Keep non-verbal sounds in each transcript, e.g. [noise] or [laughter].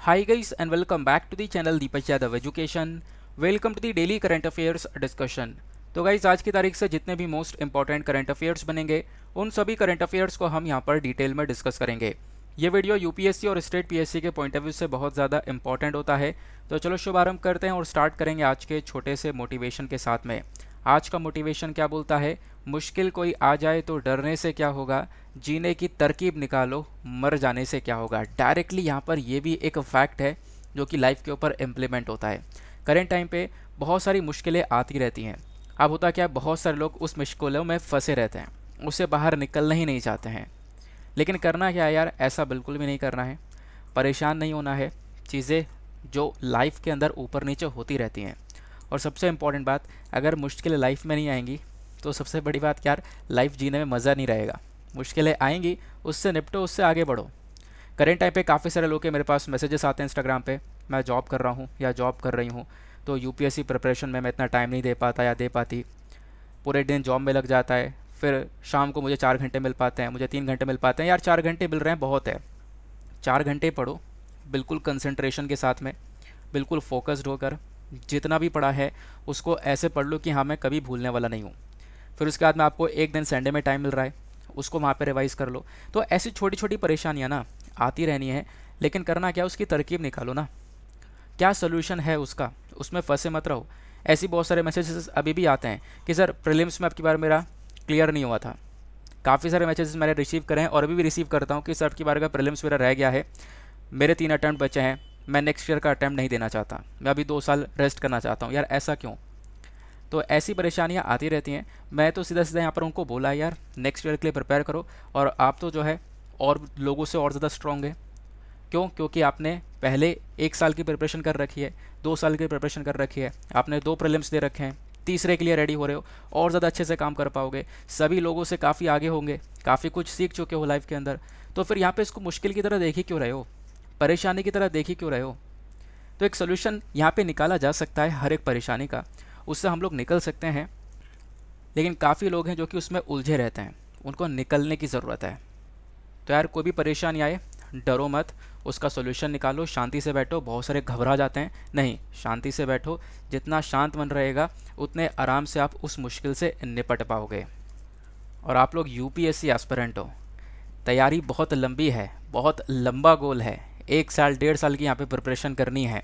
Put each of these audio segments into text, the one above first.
Hi guys and welcome back to the channel Deepak Yadav education welcome to the daily current affairs discussion तो guys आज की तारीख से जितने भी मोस्ट इंपॉर्टेंट करंट अफेयर्स बनेंगे, उन सभी करंट अफेयर्स को हम यहाँ पर डिटेल में डिस्कस करेंगे। ये वीडियो यूपीएससी और स्टेट पीएससी के पॉइंट ऑफ़ व्यू से बहुत ज़्यादा इंपॉर्टेंट होता है। तो चलो शुभारंभ करते हैं और स्टार्ट करेंगे आज के छोटे से मोटिवेशन के साथ में। आज का मोटिवेशन क्या बोलता है? मुश्किल कोई आ जाए तो डरने से क्या होगा? जीने की तरकीब निकालो, मर जाने से क्या होगा? डायरेक्टली यहाँ पर ये भी एक फैक्ट है, जो कि लाइफ के ऊपर इम्प्लीमेंट होता है। करेंट टाइम पे बहुत सारी मुश्किलें आती रहती हैं। अब होता क्या है बहुत सारे लोग उस मुश्किलों में फंसे रहते हैं। उससे बाहर निकलना ही नहीं चाहते हैं। लेकिन करना क्या है यार? ऐसा बिल्कुल भी नहीं करना है। परेशान नहीं होना है। चीज़ें जो लाइफ के अंदर ऊपर नीचे होती रहती हैं। और सबसे इंपॉर्टेंट बात, अगर मुश्किलें लाइफ में नहीं आएँगी तो सबसे बड़ी बात क्या लाइफ जीने में मज़ा नहीं रहेगा। मुश्किलें आएँगी, उससे निपटो, उससे आगे बढ़ो। करेंट टाइम पे काफ़ी सारे लोग के मेरे पास मैसेजेस आते हैं इंस्टाग्राम पे, मैं जॉब कर रहा हूँ या जॉब कर रही हूँ तो यूपीएससी प्रिपरेशन में मैं इतना टाइम नहीं दे पाता या दे पाती। पूरे दिन जॉब में लग जाता है, फिर शाम को मुझे चार घंटे मिल पाते हैं, मुझे तीन घंटे मिल पाते हैं। यार चार घंटे मिल रहे हैं, बहुत है। चार घंटे पढ़ो, बिल्कुल कंसंट्रेशन के साथ में, बिल्कुल फोकस्ड होकर, जितना भी पढ़ा है, उसको ऐसे पढ़ लो कि हाँ मैं कभी भूलने वाला नहीं हूँ। फिर उसके बाद में आपको एक दिन संडे में टाइम मिल रहा है, उसको वहाँ पर रिवाइज़ कर लो। तो ऐसी छोटी छोटी परेशानियाँ ना आती रहनी है, लेकिन करना क्या, उसकी तरकीब निकालो ना। क्या सोल्यूशन है उसका? उसमें फंसे मत रहो। ऐसी बहुत सारे मैसेजेस अभी भी आते हैं कि, सर प्रिलिम्स में आपकी बार मेरा क्लियर नहीं हुआ था। काफ़ी सारे मैसेजेस मैंने रिसीव करे हैं और अभी भी रिसीव करता हूँ कि, सर की बार का प्रिलिम्स मेरा रह गया है। मेरे तीन अटैम्प्ट बचे हैं। मैं नेक्स्ट ईयर का अटैम्प्ट नहीं देना चाहता। मैं अभी दो साल रेस्ट करना चाहता हूँ। यार, ऐसा क्यों? तो ऐसी परेशानियाँ आती रहती हैं। मैं तो सीधा सीधा यहाँ पर उनको बोला, यार नेक्स्ट ईयर के लिए प्रिपेयर करो। और आप तो जो है और लोगों से और ज़्यादा स्ट्रॉन्ग है। क्यों? क्योंकि आपने पहले एक साल की प्रिपरेशन कर रखी है, दो साल की प्रिपरेशन कर रखी है। आपने दो प्रिलिम्स दे रखे हैं, तीसरे के लिए रेडी हो रहे हो और ज़्यादा अच्छे से काम कर पाओगे। सभी लोगों से काफ़ी आगे होंगे, काफ़ी कुछ सीख चुके हो लाइफ के अंदर। तो फिर यहाँ पे इसको मुश्किल की तरह देखी क्यों रहे हो? परेशानी की तरह देखी क्यों रहे हो? तो एक सोल्यूशन यहाँ पे निकाला जा सकता है हर एक परेशानी का। उससे हम लोग निकल सकते हैं। लेकिन काफ़ी लोग हैं जो कि उसमें उलझे रहते हैं। उनको निकलने की ज़रूरत है। तो यार, कोई भी परेशानी आए, डरो मत। उसका सोल्यूशन निकालो, शांति से बैठो। बहुत सारे घबरा जाते हैं। नहीं, शांति से बैठो। जितना शांत मन रहेगा, उतने आराम से आप उस मुश्किल से निपट पाओगे। और आप लोग यू एस्परेंट हो। तैयारी बहुत लंबी है। बहुत लंबा गोल है। एक साल, डेढ़ साल की यहाँ पे प्रिपरेशन करनी है।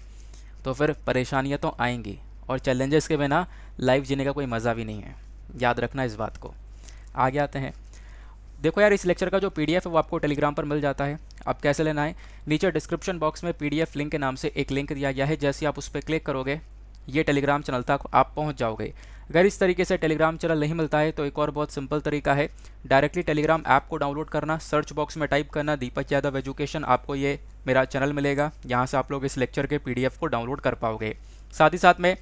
तो फिर परेशानियाँ तो आएँगी। और चैलेंजेस के बिना लाइफ जीने का कोई मज़ा भी नहीं है। याद रखना इस बात को। आगे आते हैं। देखो यार, इस लेक्चर का जो पीडीएफ है, वो आपको टेलीग्राम पर मिल जाता है। अब कैसे लेना है? नीचे डिस्क्रिप्शन बॉक्स में पीडीएफ लिंक के नाम से एक लिंक दिया गया है। जैसे आप उस पर क्लिक करोगे, ये टेलीग्राम चैनल तक आप पहुँच जाओगे। अगर इस तरीके से टेलीग्राम चैनल नहीं मिलता है तो एक और बहुत सिंपल तरीका है। डायरेक्टली टेलीग्राम ऐप को डाउनलोड करना सर्च बॉक्स में टाइप करना। दीपक यादव एजुकेशन आपको ये मेरा चैनल मिलेगा। यहाँ से आप लोग इस लेक्चर के पीडीएफ को डाउनलोड कर पाओगे। साथ ही साथ में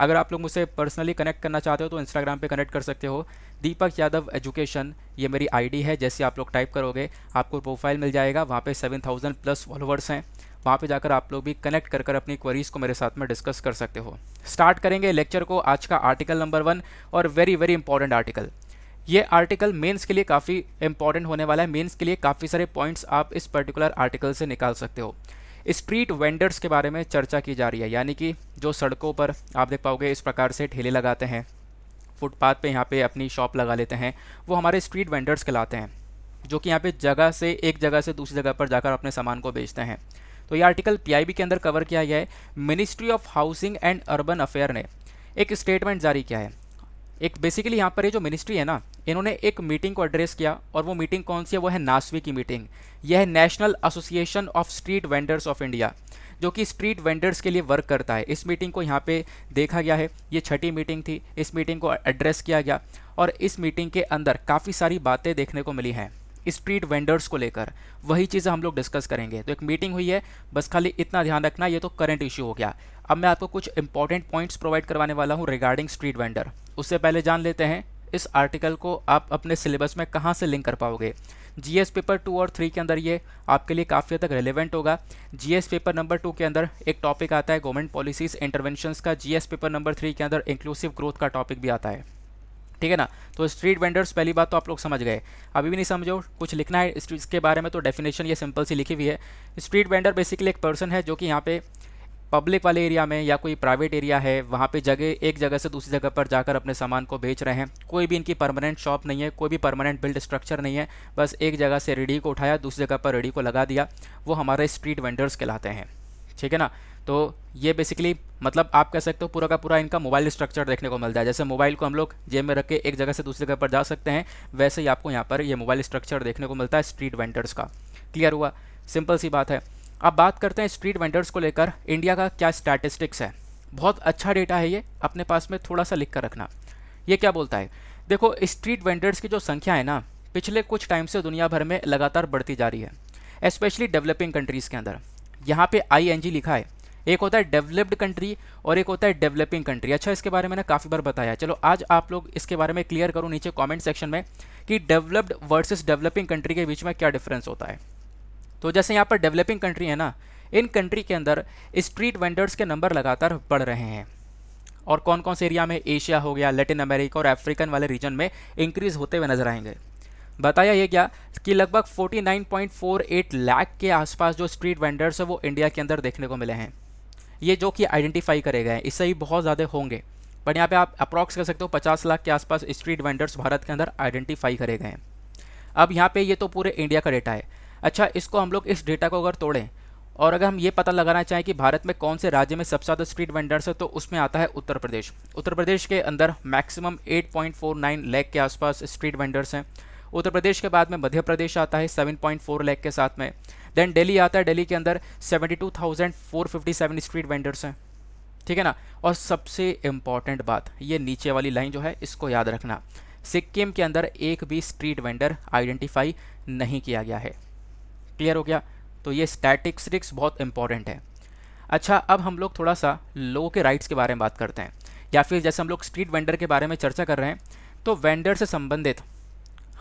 अगर आप लोग मुझसे पर्सनली कनेक्ट करना चाहते हो तो इंस्टाग्राम पे कनेक्ट कर सकते हो। दीपक यादव एजुकेशन ये मेरी आईडी है, जैसे आप लोग टाइप करोगे, आपको प्रोफ़ाइल मिल जाएगा। वहाँ पे 7000 प्लस फॉलोवर्स हैं। वहाँ पे जाकर आप लोग भी कनेक्ट कर कर अपनी क्वेरीज़ को मेरे साथ में डिस्कस कर सकते हो। स्टार्ट करेंगे लेक्चर को। आज का आर्टिकल नंबर वन और वेरी वेरी इंपॉर्टेंट आर्टिकल ये आर्टिकल मेंस के लिए काफ़ी इंपॉर्टेंट होने वाला है। मेंस के लिए काफ़ी सारे पॉइंट्स आप इस पर्टिकुलर आर्टिकल से निकाल सकते हो। स्ट्रीट वेंडर्स के बारे में चर्चा की जा रही है। यानी कि जो सड़कों पर आप देख पाओगे, इस प्रकार से ठेले लगाते हैं, फुटपाथ पे यहाँ पे अपनी शॉप लगा लेते हैं, वो हमारे स्ट्रीट वेंडर्स कहलाते हैं, जो कि यहाँ पे जगह से एक जगह से दूसरी जगह पर जाकर अपने सामान को बेचते हैं। तो ये आर्टिकल पीआईबी के अंदर कवर किया गया है। Ministry of housing and urban affair ने एक स्टेटमेंट जारी किया है। एक बेसिकली यहाँ पर ये जो मिनिस्ट्री है ना, इन्होंने एक मीटिंग को एड्रेस किया और वो मीटिंग कौन सी है? वो है नासवी की मीटिंग यह है national association of street vendors of India जो कि स्ट्रीट वेंडर्स के लिए वर्क करता है। इस मीटिंग को यहाँ पे देखा गया है। ये छठी मीटिंग थी। इस मीटिंग को एड्रेस किया गया और इस मीटिंग के अंदर काफ़ी सारी बातें देखने को मिली हैं स्ट्रीट वेंडर्स को लेकर। वही चीज़ें हम लोग डिस्कस करेंगे। तो एक मीटिंग हुई है, बस खाली इतना ध्यान रखना, ये तो करंट इशू हो गया। अब मैं आपको कुछ इंपॉर्टेंट पॉइंट्स प्रोवाइड करवाने वाला हूँ रिगार्डिंग स्ट्रीट वेंडर उससे पहले जान लेते हैं, इस आर्टिकल को आप अपने सिलेबस में कहाँ से लिंक कर पाओगे? जीएस पेपर टू और थ्री के अंदर ये आपके लिए काफ़ी हद तक रेलिवेंट होगा। जीएस पेपर नंबर टू के अंदर एक टॉपिक आता है गवर्नमेंट पॉलिसीज़ इंटरवेंशंस का। जीएस पेपर नंबर थ्री के अंदर इंक्लूसिव ग्रोथ का टॉपिक भी आता है। ठीक है ना? तो स्ट्रीट वेंडर्स पहली बात तो आप लोग समझ गए। अभी भी नहीं समझो, कुछ लिखना है इसके बारे में तो डेफिनेशन ये सिंपल सी लिखी हुई है। स्ट्रीट वेंडर बेसिकली एक पर्सन है जो कि यहाँ पे पब्लिक वाले एरिया में या कोई प्राइवेट एरिया है, वहाँ पे जगह, एक जगह से दूसरी जगह पर जाकर अपने सामान को बेच रहे हैं। कोई भी इनकी परमानेंट शॉप नहीं है, कोई भी परमानेंट बिल्ड स्ट्रक्चर नहीं है, बस एक जगह से रेडी को उठाया, दूसरी जगह पर रेडी को लगा दिया। वो हमारे स्ट्रीट वेंडर्स कहलाते हैं, ठीक है ना? तो ये बेसिकली मतलब आप कह सकते हो पूरा का पूरा इनका मोबाइल स्ट्रक्चर देखने को मिलता है जैसे मोबाइल को हम लोग जेब में रख के एक जगह से दूसरी जगह पर जा सकते हैं, वैसे ही आपको यहाँ पर ये मोबाइल स्ट्रक्चर देखने को मिलता है स्ट्रीट वेंडर्स का। क्लियर हुआ? सिंपल सी बात है। अब बात करते हैं स्ट्रीट वेंडर्स को लेकर। इंडिया का क्या स्टैटिस्टिक्स है? बहुत अच्छा डेटा है ये, अपने पास में थोड़ा सा लिख कर रखना। ये क्या बोलता है? देखो स्ट्रीट वेंडर्स की जो संख्या है ना, पिछले कुछ टाइम से दुनिया भर में लगातार बढ़ती जा रही है स्पेशली डेवलपिंग कंट्रीज़ के अंदर। यहाँ पे आई लिखा है। एक होता है डेवलप्ड कंट्री और एक होता है डेवलपिंग कंट्री अच्छा इसके बारे में मैंने काफ़ी बार बताया। चलो, आज आप लोग इसके बारे में क्लियर करो नीचे कमेंट सेक्शन में कि डेवलप्ड वर्सेस डेवलपिंग कंट्री के बीच में क्या डिफरेंस होता है। तो जैसे यहाँ पर डेवलपिंग कंट्री है ना, इन कंट्री के अंदर स्ट्रीट वेंडर्स के नंबर लगातार बढ़ रहे हैं। और कौन कौन से एरिया में? एशिया हो गया लेटिन अमेरिका और अफ्रीकन वाले रीजन में इंक्रीज होते हुए नज़र आएँगे। बताया ये क्या कि लगभग 49.48 लाख के आसपास जो स्ट्रीट वेंडर्स हैं, वो इंडिया के अंदर देखने को मिले हैं। ये जो कि आइडेंटिफाई करे गए हैं, इससे ही बहुत ज़्यादा होंगे। बट यहाँ पे आप अप्रॉक्स कर सकते हो 50 लाख के आसपास स्ट्रीट वेंडर्स भारत के अंदर आइडेंटिफाई करे गए हैं। अब यहाँ पे ये तो पूरे इंडिया का डेटा है। अच्छा इसको हम लोग इस डेटा को अगर तोड़ें और अगर हम ये पता लगाना चाहें कि भारत में कौन से राज्य में सबसे ज़्यादा स्ट्रीट वेंडर्स है तो उसमें आता है उत्तर प्रदेश। उत्तर प्रदेश के अंदर मैक्सिमम 8.49 लाख के आसपास स्ट्रीट वेंडर्स हैं। उत्तर प्रदेश के बाद में मध्य प्रदेश आता है 7.4 लाख के साथ में। देन दिल्ली आता है दिल्ली के अंदर 72,457 स्ट्रीट वेंडर्स हैं। ठीक है ना? और सबसे इंपॉर्टेंट बात ये नीचे वाली लाइन जो है इसको याद रखना। सिक्किम के अंदर एक भी स्ट्रीट वेंडर आइडेंटिफाई नहीं किया गया है। क्लियर हो गया? तो ये स्टैटिस्टिक्स बहुत इंपॉर्टेंट है। अच्छा अब हम लोग थोड़ा सा लोगों के राइट्स के बारे में बात करते हैं। या फिर जैसे हम लोग स्ट्रीट वेंडर के बारे में चर्चा कर रहे हैं तो वेंडर से संबंधित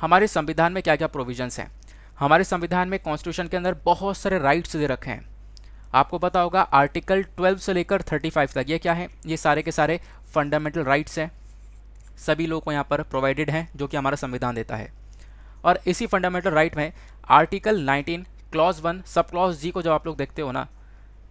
हमारे संविधान में क्या क्या प्रोविजंस हैं? हमारे संविधान में कॉन्स्टिट्यूशन के अंदर बहुत सारे राइट्स दे रखे हैं। आपको पता होगा आर्टिकल 12 से लेकर 35 तक ये क्या है? ये सारे के सारे फंडामेंटल राइट्स हैं। सभी लोगों को यहाँ पर प्रोवाइडेड हैं, जो कि हमारा संविधान देता है। और इसी फंडामेंटल राइट में article 19 clause one, sub clause G को जब आप लोग देखते हो ना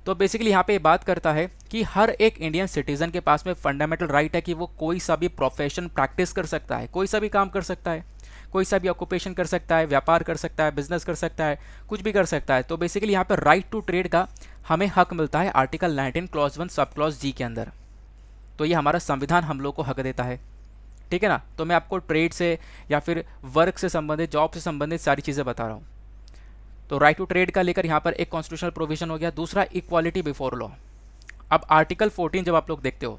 तो बेसिकली यहाँ पे ये बात करता है कि हर एक इंडियन सिटीजन के पास में फंडामेंटल राइट है कि वो कोई सा भी प्रोफेशन प्रैक्टिस कर सकता है, कोई सा भी काम कर सकता है, कोई सा भी ऑक्यूपेशन कर सकता है, व्यापार कर सकता है बिज़नेस कर सकता है, कुछ भी कर सकता है। तो बेसिकली यहाँ पर राइट टू ट्रेड का हमें हक मिलता है article 19 clause one, sub clause G के अंदर। तो ये हमारा संविधान हम लोग को हक देता है। ठीक है ना? तो मैं आपको ट्रेड से या फिर वर्क से संबंधित जॉब से संबंधित सारी चीज़ें बता रहा हूँ। तो राइट टू ट्रेड का लेकर यहाँ पर एक कॉन्स्टिट्यूशनल प्रोविज़न हो गया, दूसरा इक्वालिटी बिफोर लॉ अब आर्टिकल 14 जब आप लोग देखते हो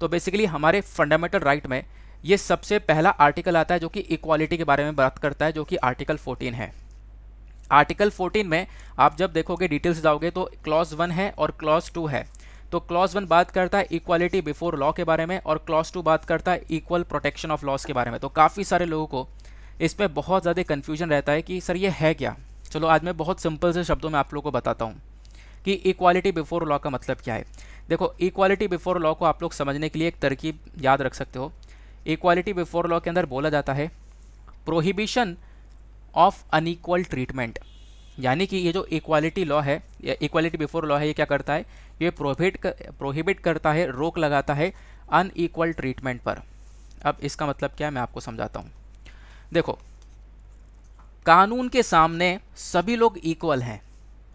तो बेसिकली हमारे फंडामेंटल राइट में ये सबसे पहला आर्टिकल आता है जो कि इक्वालिटी के बारे में बात करता है, जो कि आर्टिकल 14 है। आर्टिकल 14 में आप जब देखोगे डिटेल्स जाओगे तो क्लॉज वन है और क्लॉज टू है। तो क्लॉज वन बात करता है इक्वालिटी बिफोर लॉ के बारे में और क्लॉज टू बात करता है इक्वल प्रोटेक्शन ऑफ़ लॉस के बारे में। तो काफ़ी सारे लोगों को इसमें बहुत ज़्यादा कन्फ्यूज़न रहता है कि, सर, ये है क्या? चलो, आज मैं बहुत सिंपल से शब्दों में आप लोगों को बताता हूँ कि इक्वालिटी बिफोर लॉ का मतलब क्या है। देखो इक्वालिटी बिफोर लॉ को आप लोग समझने के लिए एक तरकीब याद रख सकते हो। इक्वालिटी बिफोर लॉ के अंदर बोला जाता है प्रोहिबिशन ऑफ़ अनइक्वल ट्रीटमेंट यानी कि ये जो इक्वालिटी लॉ है या इक्वालिटी बिफोर लॉ है ये क्या करता है? ये प्रोहिबिट कर, प्रोहिबिट करता है रोक लगाता है अनइक्वल ट्रीटमेंट पर। अब इसका मतलब क्या है? मैं आपको समझाता हूँ। देखो कानून के सामने सभी लोग इक्वल हैं।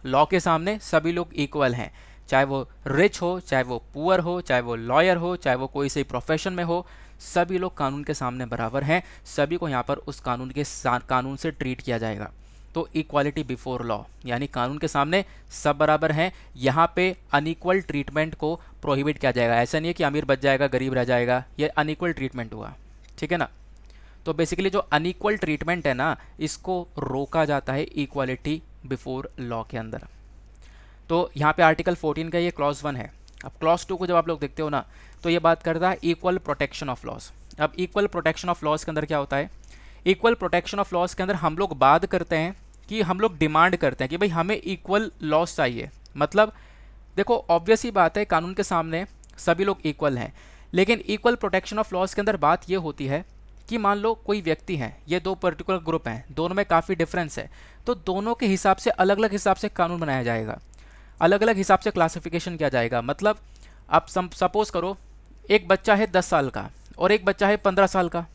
लॉ के सामने सभी लोग इक्वल हैं। चाहे वो रिच हो चाहे वो पुअर हो चाहे वो लॉयर हो चाहे वो कोई से प्रोफेशन में हो सभी लोग कानून के सामने बराबर हैं। सभी को यहाँ पर उस कानून के कानून से ट्रीट किया जाएगा। तो इक्वालिटी बिफोर लॉ यानी कानून के सामने सब बराबर हैं। यहाँ पे अनइक्वल ट्रीटमेंट को प्रोहिबिट किया जाएगा। ऐसा नहीं है कि अमीर बच जाएगा, गरीब रह जाएगा, ये अनइक्वल ट्रीटमेंट हुआ। ठीक है ना? तो बेसिकली जो अनइक्वल ट्रीटमेंट है ना, इसको रोका जाता है इक्वालिटी बिफोर लॉ के अंदर। तो यहाँ पे आर्टिकल 14 का ये क्लॉज वन है। अब क्लॉज टू को जब आप लोग देखते हो ना तो ये बात करता है इक्वल प्रोटेक्शन ऑफ़ लॉस अब इक्वल प्रोटेक्शन ऑफ़ लॉस के अंदर क्या होता है? इक्वल प्रोटेक्शन ऑफ़ लॉस के अंदर हम लोग बात करते हैं कि हम लोग डिमांड करते हैं कि भाई हमें इक्वल लॉस चाहिए। मतलब देखो ऑब्वियस ही बात है, कानून के सामने सभी लोग इक्वल हैं। लेकिन इक्वल प्रोटेक्शन ऑफ़ लॉस के अंदर बात ये होती है कि मान लो कोई व्यक्ति है, ये दो पर्टिकुलर ग्रुप हैं, दोनों में काफ़ी डिफरेंस है तो दोनों के हिसाब से अलग अलग हिसाब से कानून बनाया जाएगा। अलग अलग हिसाब से क्लासिफिकेशन किया जाएगा। मतलब आप सपोज़ करो, एक बच्चा है दस साल का और एक बच्चा है पंद्रह साल का।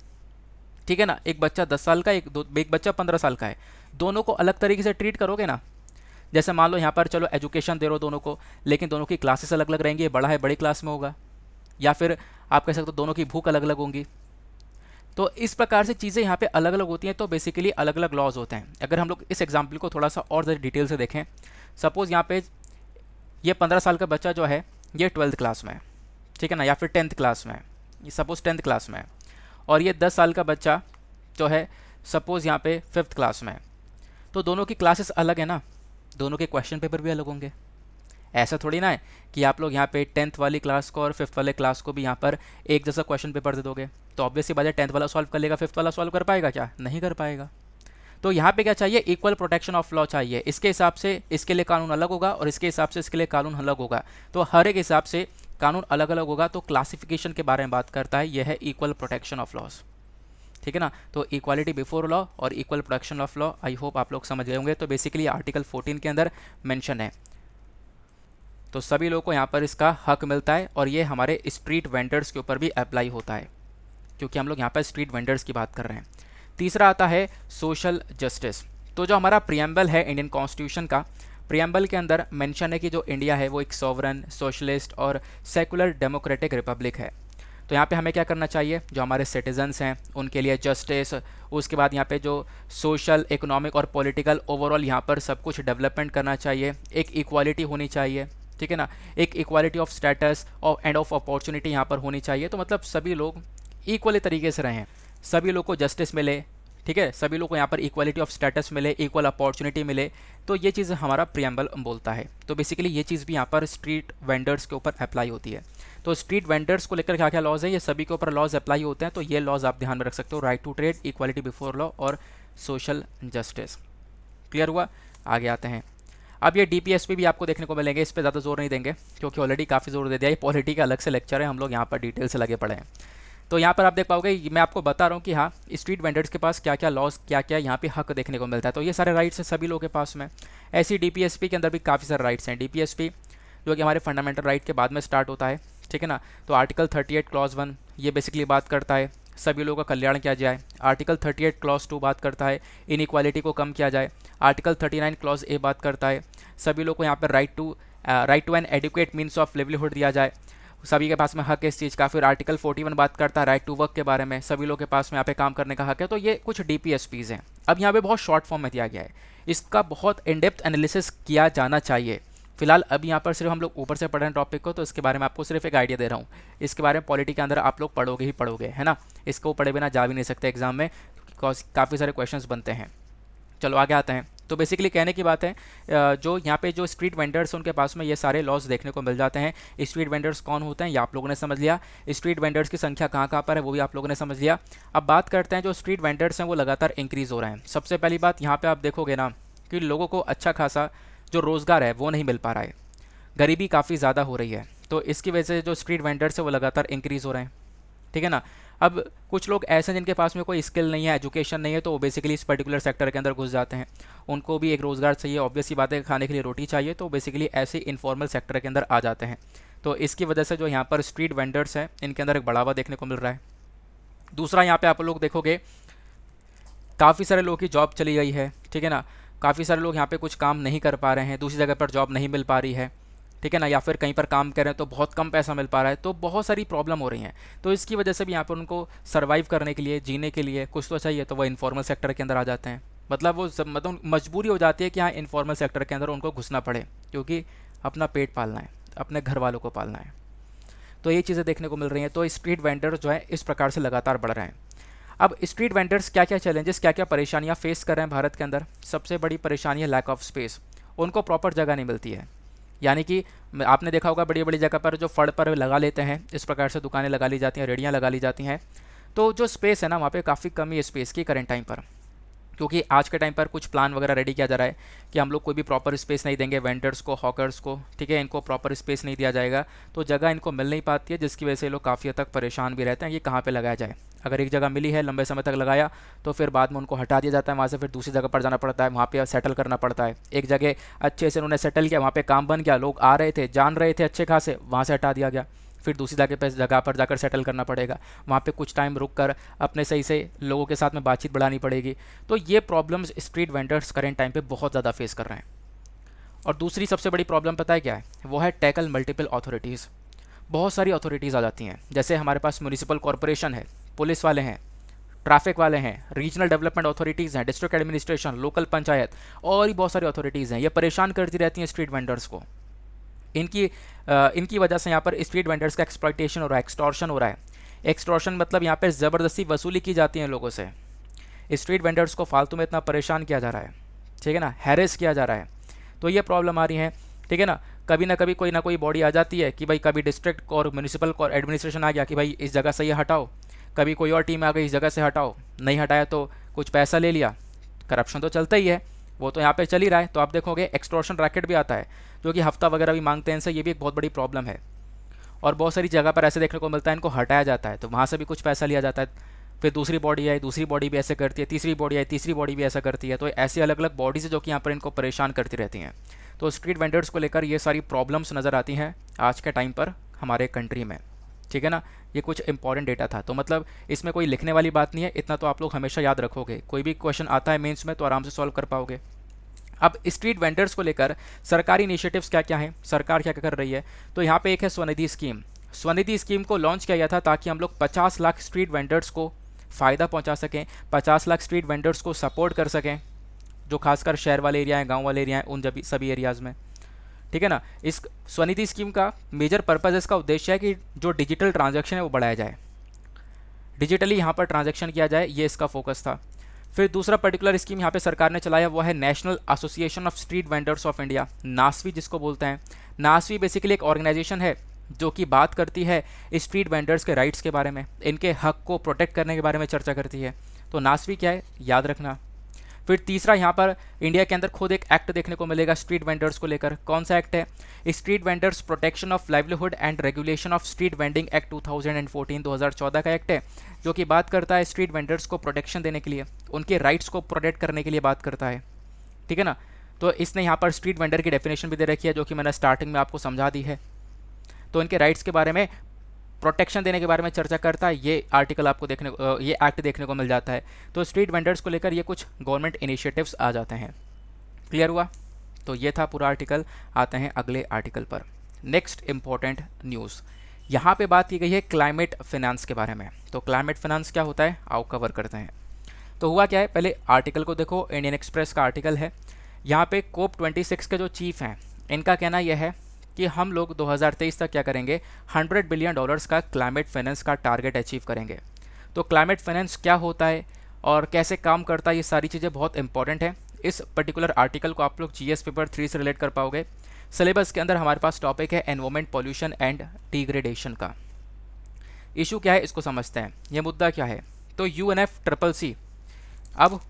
ठीक है ना? एक बच्चा दस साल का, एक दो, एक बच्चा पंद्रह साल का है। दोनों को अलग तरीके से ट्रीट करोगे ना? जैसे मान लो यहाँ पर चलो एजुकेशन दे रहे हो दोनों को, लेकिन दोनों की क्लासेस अलग अलग रहेंगी, बड़ा है, बड़ी क्लास में होगा। या फिर आप कह सकते हो दोनों की भूख अलग अलग होंगी। तो इस प्रकार से चीज़ें यहाँ पे अलग अलग होती हैं तो बेसिकली अलग अलग लॉज होते हैं। अगर हम लोग इस एग्ज़ाम्पल को थोड़ा सा और ज़्यादा डिटेल से देखें सपोज़ यहाँ पे ये पंद्रह साल का बच्चा जो है, ये ट्वेल्थ क्लास में है। ठीक है ना? या फिर टेंथ क्लास में है। सपोज़ टेंथ क्लास में है। और ये दस साल का बच्चा जो है सपोज़ यहाँ पे फिफ्थ क्लास में है। तो दोनों की क्लासेस अलग है ना? दोनों के क्वेश्चन पेपर भी अलग होंगे। ऐसा थोड़ी ना है कि आप लोग यहाँ पे टेंथ वाली क्लास को और फिफ्थ वाले क्लास को भी यहाँ पर एक जैसा क्वेश्चन पेपर दे दोगे। तो ऑब्वियसली बात है टेंथ वाला सॉल्व कर लेगा फिफ्थ वाला सॉल्व कर पाएगा क्या? नहीं कर पाएगा। तो यहाँ पे क्या चाहिए? इक्वल प्रोटेक्शन ऑफ़ लॉ चाहिए। इसके हिसाब से इसके लिए कानून अलग होगा और इसके हिसाब से इसके लिए कानून अलग होगा। तो हर एक हिसाब से कानून अलग अलग होगा तो क्लासिफिकेशन के बारे में बात करता है। यह है इक्वल प्रोटेक्शन ऑफ़ लॉस ठीक है ना? तो इक्वालिटी बिफोर लॉ और equal protection of law I hope आप लोग समझ गए होंगे। तो बेसिकली आर्टिकल 14 के अंदर मेंशन है। तो सभी लोगों को यहाँ पर इसका हक मिलता है और ये हमारे स्ट्रीट वेंडर्स के ऊपर भी अप्लाई होता है, क्योंकि हम लोग यहाँ पर स्ट्रीट वेंडर्स की बात कर रहे हैं। तीसरा आता है सोशल जस्टिस तो जो हमारा प्रियम्बल है इंडियन कॉन्स्टिट्यूशन का प्रियम्बल के अंदर मेंशन है कि जो इंडिया है वो एक सॉवरन, सोशलिस्ट और सेकुलर डेमोक्रेटिक रिपब्लिक है। तो यहाँ पे हमें क्या करना चाहिए? जो हमारे सिटीजन्स हैं, उनके लिए जस्टिस, उसके बाद यहाँ पे जो सोशल, इकोनॉमिक और पॉलिटिकल ओवरऑल यहाँ पर सब कुछ डेवलपमेंट करना चाहिए। एक इक्वालिटी होनी चाहिए, ठीक है ना? एक इक्वालिटी ऑफ़ स्टेटस और एंड ऑफ़ अपॉर्चुनिटी यहाँ पर होनी चाहिए। तो मतलब सभी लोग इक्वली तरीके से रहें। सभी लोग को जस्टिस मिले ठीक है? सभी लोग को यहाँ पर इक्वालिटी ऑफ़ स्टेटस मिले इक्वल अपॉर्चुनिटी मिले तो ये चीज़ हमारा प्रियम्बल बोलता है। तो बेसिकली ये चीज़ भी यहाँ पर स्ट्रीट वेंडर्स के ऊपर अप्लाई होती है। तो स्ट्रीट वेंडर्स को लेकर क्या क्या लॉज है? ये सभी के ऊपर लॉज अप्लाई होते हैं तो ये लॉज आप ध्यान में रख सकते हो। Right to trade equality before law और सोशल जस्टिस क्लियर हुआ? आगे आते हैं। अब ये डी भी आपको देखने को मिलेंगे, इस पर ज़्यादा ज़ोर नहीं देंगे, क्योंकि ऑलरेडी काफ़ी ज़ोर दे दिया। ये पॉलिटी का अलग से लेक्चर है, हम लोग यहाँ पर डिटेल से लगे पड़े हैं। तो यहाँ पर आप देख पाओगे, मैं आपको बता रहा हूँ कि हाँ स्ट्रीट वेंडर्स के पास क्या क्या लॉस क्या क्या यहाँ पे हक देखने को मिलता है। तो ये सारे राइट्स हैं सभी लोगों के पास में। ऐसी डीपीएसपी के अंदर भी काफ़ी सारे राइट्स हैं। डीपीएसपी जो कि हमारे फंडामेंटल राइट के बाद में स्टार्ट होता है, ठीक है ना? तो आर्टिकल 38 क्लॉज वन ये बेसिकली बात करता है, सभी लोगों का कल्याण किया जाए। आर्टिकल 38 क्लॉज टू बात करता है इनक्वालिटी को कम किया जाए। आर्टिकल 39 क्लॉज ए बात करता है, सभी लोग को यहाँ पर right to right to an adequate means of livelihood दिया जाए। सभी के पास में हक है इस चीज़ का। फिर आर्टिकल 41 बात करता है राइट टू वर्क के बारे में, सभी लोग के पास में यहाँ पे काम करने का हक है। तो ये कुछ डी हैं। अब यहाँ पे बहुत शॉर्ट फॉर्म में दिया गया है। इसका बहुत इनडेप्थ एनालिसिस किया जाना चाहिए। फ़िलहाल अभी यहाँ पर सिर्फ़ हम लोग ऊपर से पढ़ रहे हैं टॉपिक को तो इसके बारे में आपको सिर्फ़ एक आइडिया दे रहा हूँ। इसके बारे में पॉलिटी के अंदर आप लोग पढ़ोगे ही पढ़ोगे, है ना? इसको पढ़े बिना जा भी नहीं सकते एग्ज़ाम में बिकॉज़ काफ़ी सारे क्वेश्चन बनते हैं। चलो आगे आते हैं। तो बेसिकली कहने की बात है जो यहाँ पे जो स्ट्रीट वेंडर्स हैं, उनके पास में ये सारे लॉस देखने को मिल जाते हैं। स्ट्रीट वेंडर्स कौन होते हैं? ये आप लोगों ने समझ लिया। स्ट्रीट वेंडर्स की संख्या कहाँ कहाँ पर है, वो भी आप लोगों ने समझ लिया। अब बात करते हैं, जो स्ट्रीट वेंडर्स हैं, वो लगातार इंक्रीज़ हो रहे हैं। सबसे पहली बात यहाँ पर आप देखोगे ना, कि लोगों को अच्छा खासा जो रोज़गार है, वो नहीं मिल पा रहा है। गरीबी काफ़ी ज़्यादा हो रही है। तो इसकी वजह से जो स्ट्रीट वेंडर्स है, वो लगातार इंक्रीज़ हो रहे हैं। ठीक है ना? अब कुछ लोग ऐसे हैं जिनके पास में कोई स्किल नहीं है एजुकेशन नहीं है तो वो बेसिकली इस पर्टिकुलर सेक्टर के अंदर घुस जाते हैं। उनको भी एक रोज़गार चाहिए ऑब्वियस ही बात है खाने के लिए रोटी चाहिए तो बेसिकली ऐसे इनफॉर्मल सेक्टर के अंदर आ जाते हैं। तो इसकी वजह से जो यहाँ पर स्ट्रीट वेंडर्स हैं, इनके अंदर एक बढ़ावा देखने को मिल रहा है। दूसरा यहाँ पर आप लोग देखोगे, काफ़ी सारे लोगों की जॉब चली गई है, ठीक है ना? काफ़ी सारे लोग यहाँ पे कुछ काम नहीं कर पा रहे हैं, दूसरी जगह पर जॉब नहीं मिल पा रही है। ठीक है ना, या फिर कहीं पर काम कर तो बहुत कम पैसा मिल पा रहा है तो बहुत सारी प्रॉब्लम हो रही हैं। तो इसकी वजह से भी यहाँ पर उनको सर्वाइव करने के लिए, जीने के लिए कुछ तो चाहिए तो वह इन्फॉर्मल सेक्टर के अंदर आ जाते हैं। मतलब वो मतलब मजबूरी हो जाती है कि हाँ इन्फॉर्मल सेक्टर के अंदर उनको घुसना पड़े, क्योंकि अपना पेट पालना है, अपने घर वालों को पालना है। तो ये चीज़ें देखने को मिल रही हैं। तो स्ट्रीट वेंडर्स जो है, इस प्रकार से लगातार बढ़ रहे हैं। अब स्ट्रीट वेंडर्स क्या क्या चैलेंजेस क्या क्या परेशानियाँ फेस कर रहे हैं भारत के अंदर? सबसे बड़ी परेशानी है लैक ऑफ़ स्पेस उनको प्रॉपर जगह नहीं मिलती है। यानी कि आपने देखा होगा बड़ी बड़ी जगह पर जो फड़ पर लगा लेते हैं, इस प्रकार से दुकानें लगा ली जाती हैं, रेडियाँ लगा ली जाती हैं। तो जो स्पेस है ना, वहाँ पे काफ़ी कमी है स्पेस की करंट टाइम पर। क्योंकि आज के टाइम पर कुछ प्लान वगैरह रेडी किया जा रहा है कि हम लोग कोई भी प्रॉपर स्पेस नहीं देंगे वेंडर्स को हॉकर्स को, ठीक है? इनको प्रॉपर स्पेस नहीं दिया जाएगा। तो जगह इनको मिल नहीं पाती है, जिसकी वजह से लोग काफ़ी हद तक परेशान भी रहते हैं कि कहाँ पर लगाया जाए। अगर एक जगह मिली है, लंबे समय तक लगाया तो फिर बाद में उनको हटा दिया जाता है, वहाँ से फिर दूसरी जगह पर जाना पड़ता है, वहाँ पे सेटल करना पड़ता है। एक जगह अच्छे से उन्होंने सेटल किया, वहाँ पे काम बन गया, लोग आ रहे थे, जान रहे थे अच्छे खासे, वहाँ से हटा दिया गया। फिर दूसरी जगह पर जगह पर जाकर सेटल करना पड़ेगा। वहाँ पे कुछ टाइम रुक कर अपने सही से लोगों के साथ में बातचीत बढ़ानी पड़ेगी। तो ये problems street vendors current time पे बहुत ज़्यादा फेस कर रहे हैं। और दूसरी सबसे बड़ी प्रॉब्लम पता है क्या है? वो है टैकल मल्टीपल अथॉरिटीज़ बहुत सारी अथॉरिटीज़ आ जाती हैं। जैसे हमारे पास म्यूनिसिपल कॉरपोरेशन है, पुलिस वाले हैं ट्रैफ़िक वाले हैं रीजनल डेवलपमेंट अथॉरिटीज़ हैं डिस्ट्रिक्ट एडमिनिस्ट्रेशन लोकल पंचायत और भी बहुत सारी अथॉरिटीज़ हैं। ये परेशान करती रहती हैं स्ट्रीट वेंडर्स को। इनकी आ, इनकी वजह से यहाँ पर स्ट्रीट वेंडर्स का एक्सप्लाइटेशन हो रहा है एक्सटॉर्शन हो रहा है। एक्सटॉर्शन मतलब यहाँ पर ज़बरदस्ती वसूली की जाती है लोगों से। स्ट्रीट वेंडर्स को फालतू में इतना परेशान किया जा रहा है ठीक है ना? हैरेस किया जा रहा है। तो ये प्रॉब्लम आ रही है ठीक है ना? कभी ना कभी कोई ना कोई बॉडी आ जाती है कि भाई कभी डिस्ट्रिक्ट और म्यूनिसिपल एडमिनिस्ट्रेशन आ गया कि भाई इस जगह से ये हटाओ कभी कोई और टीम आ गई इस जगह से हटाओ नहीं हटाया तो कुछ पैसा ले लिया। करप्शन तो चलता ही है। वो तो यहाँ पे चल ही रहा है। तो आप देखोगे एक्सटोर्शन रैकेट भी आता है, जो कि हफ़्ता वगैरह भी मांगते हैं इनसे, ये भी एक बहुत बड़ी प्रॉब्लम है। और बहुत सारी जगह पर ऐसे देखने को मिलता है, इनको हटाया जाता है। तो वहाँ से भी कुछ पैसा लिया जाता है। फिर दूसरी बॉडी आई, दूसरी बॉडी भी ऐसे करती है, तीसरी बॉडी आई, तीसरी बॉडी भी ऐसा करती है। तो ऐसी अलग अलग बॉडीज़ जो कि यहाँ पर इनको परेशान करती रहती हैं। तो स्ट्रीट वेंडर्स को लेकर ये सारी प्रॉब्लम्स नज़र आती हैं आज के टाइम पर हमारे कंट्री में। ठीक है ना? ये कुछ इंपॉर्टेंट डेटा था। तो मतलब इसमें कोई लिखने वाली बात नहीं है, इतना तो आप लोग हमेशा याद रखोगे। कोई भी क्वेश्चन आता है मेंस में तो आराम से सॉल्व कर पाओगे। अब स्ट्रीट वेंडर्स को लेकर सरकारी इनिशिएटिव्स क्या क्या हैं? सरकार क्या क्या कर रही है? तो यहाँ पे एक है स्वनिधि स्कीम स्वनिधि स्कीम को लॉन्च किया गया था ताकि हम लोग 50 लाख स्ट्रीट वेंडर्स को फ़ायदा पहुँचा सकें 50 लाख स्ट्रीट वेंडर्स को सपोर्ट कर सकें, जो खासकर शहर वाले एरिया हैं, गाँव वाले एरिया हैं, उन जब सभी एरियाज़ में। ठीक है ना? इस स्वनिधि स्कीम का मेजर पर्पज़ इसका उद्देश्य है कि जो डिजिटल ट्रांजैक्शन है वो बढ़ाया जाए। डिजिटली यहाँ पर ट्रांजैक्शन किया जाए, ये इसका फोकस था। फिर दूसरा पर्टिकुलर स्कीम यहाँ पे सरकार ने चलाया, वो है national association of street vendors of India NASVI जिसको बोलते हैं। नासवी बेसिकली एक ऑर्गेनाइजेशन है जो कि बात करती है स्ट्रीट वेंडर्स के राइट्स के बारे में, इनके हक को प्रोटेक्ट करने के बारे में चर्चा करती है। तो नासवी क्या है? याद रखना फिर तीसरा यहाँ पर इंडिया के अंदर खुद एक एक्ट देखने को मिलेगा स्ट्रीट वेंडर्स को लेकर। कौन सा एक्ट है? Street vendors protection of livelihood and regulation of street vending act 2014 2014 का एक्ट है, जो कि बात करता है स्ट्रीट वेंडर्स को प्रोटेक्शन देने के लिए, उनके राइट्स को प्रोटेक्ट करने के लिए बात करता है। ठीक है ना? तो इसने यहाँ पर स्ट्रीट वेंडर की डेफिनेशन भी दे रखी है, जो कि मैंने स्टार्टिंग में आपको समझा दी है। तो इनके राइट्स के बारे में प्रोटेक्शन देने के बारे में चर्चा करता है, ये आर्टिकल आपको देखने ये एक्ट देखने को मिल जाता है। तो स्ट्रीट वेंडर्स को लेकर ये कुछ गवर्नमेंट इनिशिएटिव्स आ जाते हैं। क्लियर हुआ? तो ये था पूरा आर्टिकल आते हैं अगले आर्टिकल पर। नेक्स्ट इंपॉर्टेंट न्यूज़ यहाँ पे बात की गई है क्लाइमेट फिनेंस के बारे में। तो क्लाइमेट फिनेंस क्या होता है? आओ कवर करते हैं। तो हुआ क्या है? पहले आर्टिकल को देखो इंडियन एक्सप्रेस का आर्टिकल है। यहाँ पे कोप 26 के जो चीफ हैं, इनका कहना यह है कि हम लोग 2023 तक क्या करेंगे? 100 बिलियन डॉलर्स का क्लाइमेट फाइनेंस का टारगेट अचीव करेंगे। तो क्लाइमेट फाइनेंस क्या होता है और कैसे काम करता है, ये सारी चीज़ें बहुत इंपॉर्टेंट है। इस पर्टिकुलर आर्टिकल को आप लोग जीएस पेपर थ्री से रिलेट कर पाओगे। सिलेबस के अंदर हमारे पास टॉपिक है एनवायरमेंट पॉल्यूशन एंड डिग्रेडेशन का। इशू क्या है, इसको समझते हैं। ये मुद्दा क्या है? तो U N F triple C अब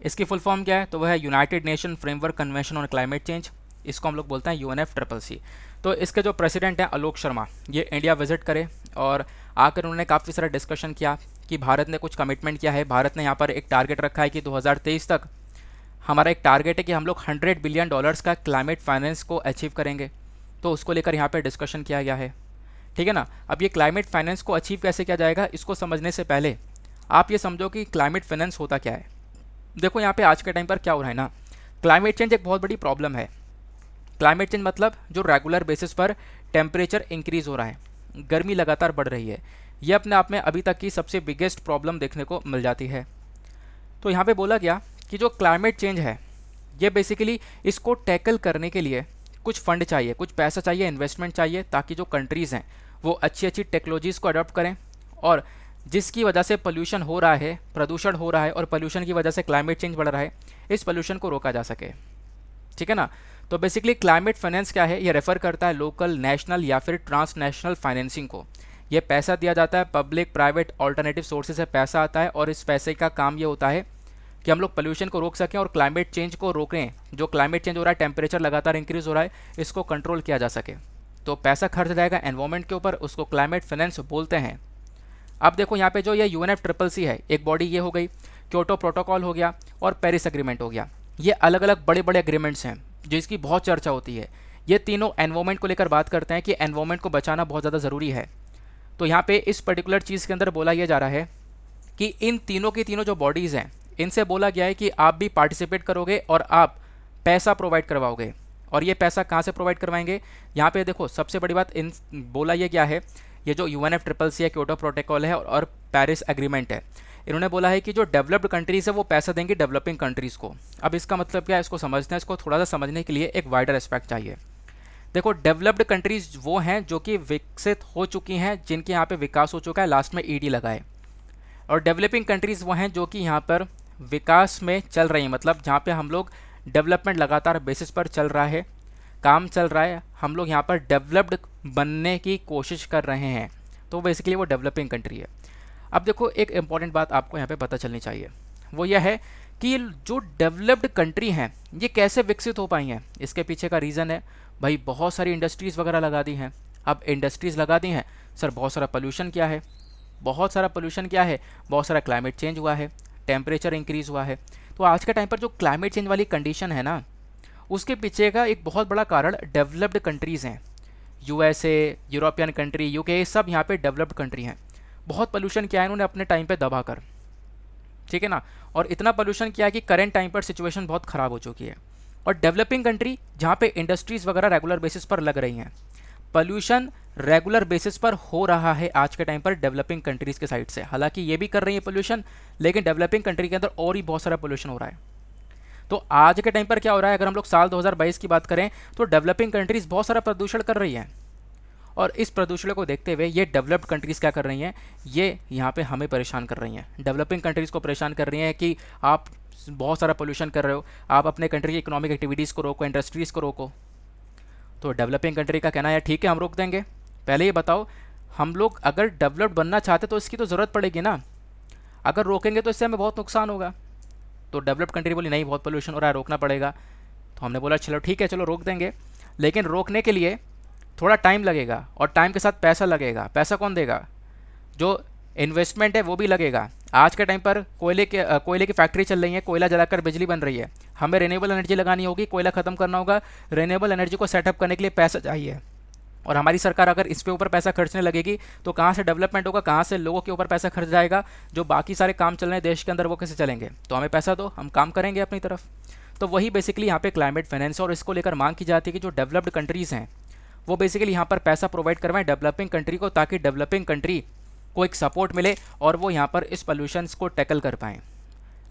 इसकी फुल फॉर्म क्या है? तो वह है United Nation framework convention on climate change इसको हम लोग बोलते हैं U N F triple C तो इसके जो प्रेसिडेंट हैं आलोक शर्मा, ये इंडिया विज़िट करे और आकर उन्होंने काफ़ी सारा डिस्कशन किया कि भारत ने कुछ कमिटमेंट किया है। भारत ने यहाँ पर एक टारगेट रखा है कि 2023 तक हमारा एक टारगेट है कि हम लोग 100 बिलियन डॉलर्स का क्लाइमेट फाइनेंस को अचीव करेंगे। तो उसको लेकर यहाँ पर डिस्कशन किया गया है। ठीक है ना? अब ये क्लाइमेट फाइनेंस को अचीव कैसे किया जाएगा, इसको समझने से पहले आप ये समझो कि क्लाइमेट फाइनेंस होता क्या है। देखो यहाँ पे आज के टाइम पर क्या हो रहा है ना? क्लाइमेट चेंज एक बहुत बड़ी प्रॉब्लम है। क्लाइमेट चेंज मतलब जो रेगुलर बेसिस पर टेम्परेचर इंक्रीज़ हो रहा है। गर्मी लगातार बढ़ रही है। ये अपने आप में अभी तक की सबसे बिगेस्ट प्रॉब्लम देखने को मिल जाती है। तो यहाँ पे बोला गया कि जो क्लाइमेट चेंज है, ये बेसिकली इसको टैकल करने के लिए कुछ फंड चाहिए, कुछ पैसा चाहिए इन्वेस्टमेंट चाहिए, ताकि जो कंट्रीज़ हैं, वो अच्छी अच्छी टेक्नोलॉजीज़ को अडॉप्ट करें और जिसकी वजह से पोल्यूशन हो रहा है, प्रदूषण हो रहा है और पोल्यूशन की वजह से क्लाइमेट चेंज बढ़ रहा है, इस पोल्यूशन को रोका जा सके। ठीक है ना? तो बेसिकली क्लाइमेट फाइनेंस क्या है? ये रेफर करता है लोकल नेशनल या फिर ट्रांसनेशनल फाइनेंसिंग को। ये पैसा दिया जाता है पब्लिक प्राइवेट ऑल्टरनेटिव सोर्सेज से पैसा आता है और इस पैसे का काम ये होता है कि हम लोग पोल्यूशन को रोक सकें और क्लाइमेट चेंज को रोकें जो क्लाइमेट चेंज हो रहा है टेम्परेचर लगातार इंक्रीज हो रहा है, इसको कंट्रोल किया जा सके। तो पैसा खर्च जाएगा एनवायरमेंट के ऊपर, उसको क्लाइमेट फाइनेंस बोलते हैं। अब देखो यहाँ पे जो ये यू ट्रिपल सी है, एक बॉडी ये हो गई क्योटो प्रोटोकॉल हो गया और पेरिस अग्रीमेंट हो गया। ये अलग अलग बड़े बड़े अग्रीमेंट्स हैं। जिसकी बहुत चर्चा होती है। ये तीनों एनवायरमेंट को लेकर बात करते हैं कि एनवायरमेंट को बचाना बहुत ज़्यादा ज़रूरी है। तो यहाँ पे इस पर्टिकुलर चीज़ के अंदर बोला यह जा रहा है कि इन तीनों की तीनों जो बॉडीज़ हैं, इनसे बोला गया है कि आप भी पार्टिसिपेट करोगे और आप पैसा प्रोवाइड करवाओगे। और ये पैसा कहाँ से प्रोवाइड करवाएँगे? यहाँ पे देखो, सबसे बड़ी बात इन बोला ये क्या है? ये जो U N F triple C है क्योटो प्रोटोकॉल है और पेरिस एग्रीमेंट है। इन्होंने बोला है कि जो डेवलप्ड कंट्रीज़ है, वो पैसा देंगे डेवलपिंग कंट्रीज़ को। अब इसका मतलब क्या है? इसको समझना है, इसको थोड़ा सा समझने के लिए एक वाइडर एस्पेक्ट चाहिए। देखो डेवलप्ड कंट्रीज़ वो हैं जो कि विकसित हो चुकी हैं, जिनके यहाँ पे विकास हो चुका है लास्ट में ईडी लगाए। और डेवलपिंग कंट्रीज़ वो हैं जो कि यहाँ पर विकास में चल रही हैं मतलब जहाँ पे हम लोग डेवलपमेंट लगातार बेसिस पर चल रहा है, काम चल रहा है, हम लोग यहाँ पर डेवलप्ड बनने की कोशिश कर रहे हैं। तो बेसिकली वो डेवलपिंग कंट्री है। अब देखो, एक इंपॉर्टेंट बात आपको यहाँ पे पता चलनी चाहिए। वो यह है कि जो डेवलप्ड कंट्री हैं, ये कैसे विकसित हो पाई हैं? इसके पीछे का रीज़न है, भाई बहुत सारी इंडस्ट्रीज़ वगैरह लगा दी हैं। अब इंडस्ट्रीज़ लगा दी हैं, सर बहुत सारा पोल्यूशन क्या है? बहुत सारा पोल्यूशन क्या है? बहुत सारा क्लाइमेट चेंज हुआ है टेम्परेचर इंक्रीज़ हुआ है। तो आज के टाइम पर जो क्लाइमेट चेंज वाली कंडीशन है ना, उसके पीछे का एक बहुत बड़ा कारण डेवलप्ड कंट्रीज़ हैं। यूएसए यूरोपियन कंट्री यूके सब यहाँ पे डेवलप्ड कंट्री हैं। बहुत पोल्यूशन किया है इन्होंने अपने टाइम पे दबा कर। ठीक है ना? और इतना पोल्यूशन किया है कि करेंट टाइम पर सिचुएशन बहुत ख़राब हो चुकी है। और डेवलपिंग कंट्री जहाँ पे इंडस्ट्रीज़ वगैरह रेगुलर बेसिस पर लग रही हैं पोल्यूशन रेगुलर बेसिस पर हो रहा है आज के टाइम पर डेवलपिंग कंट्रीज़ के साइड से। हालाँकि ये भी कर रही है पोल्यूशन लेकिन डेवलपिंग कंट्री के अंदर और ही बहुत सारा पोल्यूशन हो रहा है। तो आज के टाइम पर क्या हो रहा है? अगर हम लोग साल 2022 की बात करें तो डेवलपिंग कंट्रीज़ बहुत सारा प्रदूषण कर रही हैं। और इस प्रदूषण को देखते हुए ये डेवलप्ड कंट्रीज़ क्या कर रही हैं? ये यहाँ पे हमें परेशान कर रही हैं। डेवलपिंग कंट्रीज़ को परेशान कर रही हैं कि आप बहुत सारा पोल्यूशन कर रहे हो। आप अपने कंट्री की इकोनॉमिक एक्टिविटीज़ को रोको इंडस्ट्रीज़ को रोको। तो डेवलपिंग कंट्री का कहना है, ठीक है, हम रोक देंगे। पहले ये बताओ, हम लोग अगर डेवलप्ड बनना चाहते तो इसकी तो ज़रूरत पड़ेगी ना? अगर रोकेंगे तो इससे हमें बहुत नुकसान होगा। तो डेवलप्ड कंट्री बोली, नहीं, बहुत पोल्यूशन हो रहा है, रोकना पड़ेगा। तो हमने बोला, चलो, ठीक है, चलो, रोक देंगे। लेकिन रोकने के लिए थोड़ा टाइम लगेगा और टाइम के साथ पैसा लगेगा। पैसा कौन देगा? जो इन्वेस्टमेंट है, वो भी लगेगा। आज के टाइम पर कोयले के कोयले की फैक्ट्री चल रही है, कोयला जलाकर बिजली बन रही है। हमें रेनेबल एनर्जी लगानी होगी, कोयला खत्म करना होगा। रेनेबल एनर्जी को सेटअप करने के लिए पैसा चाहिए। और हमारी सरकार अगर इस पे ऊपर पैसा खर्चने लगेगी तो कहाँ से डेवलपमेंट होगा, कहाँ से लोगों के ऊपर पैसा खर्च जाएगा, जो बाकी सारे काम चल रहे हैं देश के अंदर, वो कैसे चलेंगे? तो हमें पैसा दो, हम काम करेंगे अपनी तरफ़। तो वही बेसिकली यहाँ पे क्लाइमेट फाइनेंस और इसको लेकर मांग की जाती है कि जो डेवलप्ड कंट्रीज़ हैं वो बेसिकली यहाँ पर पैसा प्रोवाइड करवाएँ डेवलपिंग कंट्री को ताकि डेवलपिंग कंट्री को एक सपोर्ट मिले और वो यहाँ पर इस पोल्यूशन को टैकल कर पाएँ।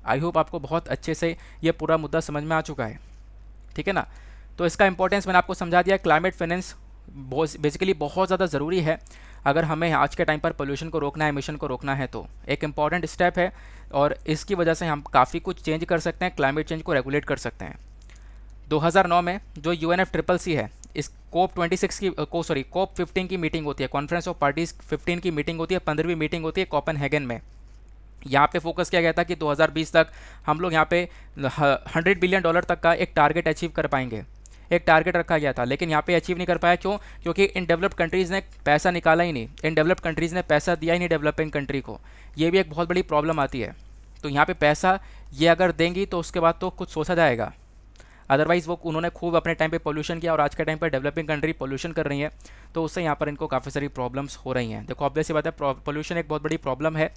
आई होप आपको बहुत अच्छे से ये पूरा मुद्दा समझ में आ चुका है। ठीक है ना? तो इसका इंपॉर्टेंस मैंने आपको समझा दिया क्लाइमेट फाइनेंस बेसिकली बहुत ज़्यादा ज़रूरी है। अगर हमें आज के टाइम पर पोल्यूशन को रोकना है एमिशन को रोकना है तो। एक इंपॉर्टेंट स्टेप है और इसकी वजह से हम काफ़ी कुछ चेंज कर सकते हैं क्लाइमेट चेंज को रेगुलेट कर सकते हैं। 2009 में जो U N F triple C है इस कोप 26 की को सॉरी कोप 15 की मीटिंग होती है कॉन्फ्रेंस ऑफ़ पार्टीज़ 15 की मीटिंग होती है, पंद्रहवीं मीटिंग होती है कॉपन हैगन में। यहाँ पे फोकस किया गया था कि 2020 तक हम लोग यहाँ पे 100 बिलियन डॉलर तक का एक टारगेट अचीव कर पाएँगे। एक टारगेट रखा गया था, लेकिन यहाँ पे अचीव नहीं कर पाया। क्यों? क्योंकि इन डेवलप्ड कंट्रीज़ ने पैसा निकाला ही नहीं। इन डेवलप्ड कंट्रीज़ ने पैसा दिया ही नहीं डेवलपिंग कंट्री को। ये भी एक बहुत बड़ी प्रॉब्लम आती है। तो यहाँ पर पैसा ये अगर देंगी तो उसके बाद तो कुछ सोचा जाएगा। अदरवाइज़ वो उन्होंने खूब अपने टाइम पे पोल्यूशन किया और आज के टाइम पे डेवलपिंग कंट्री पोल्यूशन कर रही है। तो उससे यहाँ पर इनको काफ़ी सारी प्रॉब्लम्स हो रही हैं। देखो ऑब्वियस बात है पोल्यूशन एक बहुत बड़ी प्रॉब्लम है,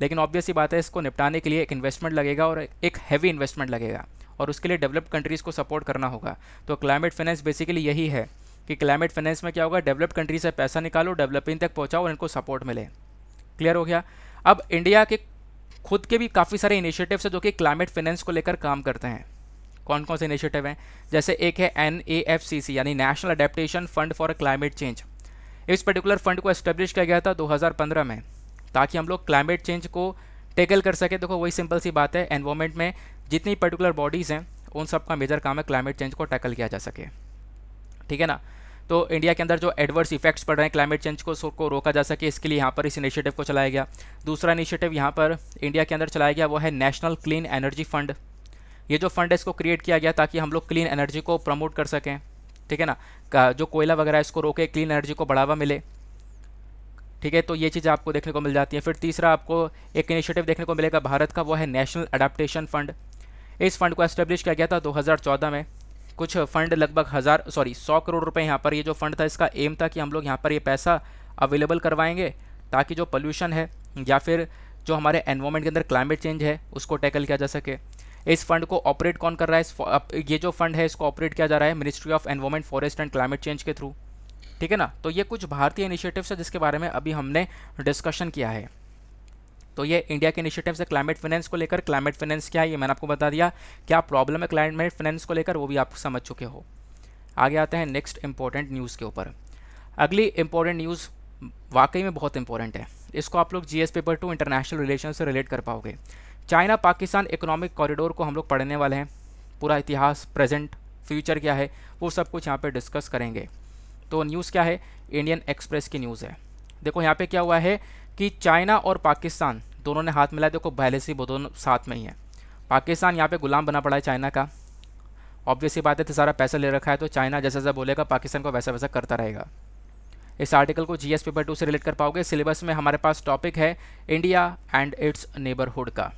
लेकिन ऑब्वियस बात है, इसको निपटाने के लिए एक इन्वेस्टमेंट लगेगा और एक हैवी इन्वेस्टमेंट लगेगा और उसके लिए डेवलप्ड कंट्रीज़ को सपोर्ट करना होगा। तो क्लाइमेट फाइनेंस बेसिकली यही है कि क्लाइमेट फाइनेंस में क्या होगा डेवलप्ड कंट्री से पैसा निकालो डेवलपिंग तक पहुँचाओ और इनको सपोर्ट मिले। क्लियर हो गया? अब इंडिया के खुद के भी काफ़ी सारे इनिशिएटिव्स हैं जो कि क्लाइमेट फाइनेंस को लेकर काम करते हैं। कौन कौन से इनिशिएटिव हैं? जैसे एक है N A F C C यानी national adaptation fund for climate change इस पर्टिकुलर फंड को एस्टेब्लिश किया गया था 2015 में, ताकि हम लोग क्लाइमेट चेंज को टेकल कर सके। देखो, वही सिंपल सी बात है एनवायरमेंट में जितनी पर्टिकुलर बॉडीज़ हैं, उन सब का मेजर काम है क्लाइमेट चेंज को टैकल किया जा सके। ठीक है ना? तो इंडिया के अंदर जो एडवर्स इफेक्ट्स पड़ रहे हैं क्लाइमेट चेंज को को रोका जा सके, इसके लिए यहाँ पर इस इनिशिएटिव को चलाया गया। दूसरा इनिशिएटिव यहाँ पर इंडिया के अंदर चलाया गया, वो है नेशनल क्लीन एनर्जी फंड ये जो फंड है, इसको क्रिएट किया गया ताकि हम लोग क्लीन एनर्जी को प्रमोट कर सकें। ठीक है ना? जो कोयला वगैरह इसको रोके क्लीन एनर्जी को बढ़ावा मिले। ठीक है? तो ये चीज़ आपको देखने को मिल जाती है। फिर तीसरा आपको एक इनिशिएटिव देखने को मिलेगा भारत का, वो है नेशनल अडाप्टेशन फंड इस फंड को एस्टेब्लिश किया गया था 2014 में। कुछ फंड लगभग हज़ार सॉरी सौ करोड़ रुपए यहाँ पर, ये जो फंड था, इसका एम था कि हम लोग यहाँ पर ये पैसा अवेलेबल करवाएँगे ताकि जो पोल्यूशन है या फिर जो हमारे एनवायरमेंट के अंदर क्लाइमेट चेंज है, उसको टैकल किया जा सके। इस फंड को ऑपरेट कौन कर रहा है? ये जो फंड है, इसको ऑपरेट किया जा रहा है ministry of environment forest and climate change के थ्रू ठीक है ना? तो ये कुछ भारतीय इनिशिएटिव्स है जिसके बारे में अभी हमने डिस्कशन किया है। तो ये इंडिया के इनिशिएटिव है क्लाइमेट फाइनेंस को लेकर। क्लाइमेट फाइनेंस क्या है? ये मैंने आपको बता दिया। क्या प्रॉब्लम है क्लाइमेट फाइनेंस को लेकर? वो भी आप समझ चुके हो। आगे आते हैं नेक्स्ट इंपॉर्टेंट न्यूज़ के ऊपर। अगली इंपॉर्टेंट न्यूज़ वाकई में बहुत इंपॉर्टेंट है। इसको आप लोग GS paper two international relation से रिलेट कर पाओगे। चाइना पाकिस्तान इकोनॉमिक कॉरिडोर को हम लोग पढ़ने वाले हैं। पूरा इतिहास, प्रेजेंट, फ्यूचर क्या है, वो सब कुछ यहाँ पे डिस्कस करेंगे। तो न्यूज़ क्या है? इंडियन एक्सप्रेस की न्यूज़ है। देखो यहाँ पे क्या हुआ है कि चाइना और पाकिस्तान दोनों ने हाथ मिलाया देखो पहले से दोनों साथ में ही है। पाकिस्तान यहाँ पे गुलाम बना पड़ा है चाइना का। ऑब्वियस ही बात है तो सारा पैसा ले रखा है तो चाइना जैसा जैसा बोलेगा, पाकिस्तान को वैसा वैसा करता रहेगा। इस आर्टिकल को जीएस पेपर टू से रिलेट कर पाओगे। सिलेबस में हमारे पास टॉपिक है इंडिया एंड इट्स नेबरहुड का।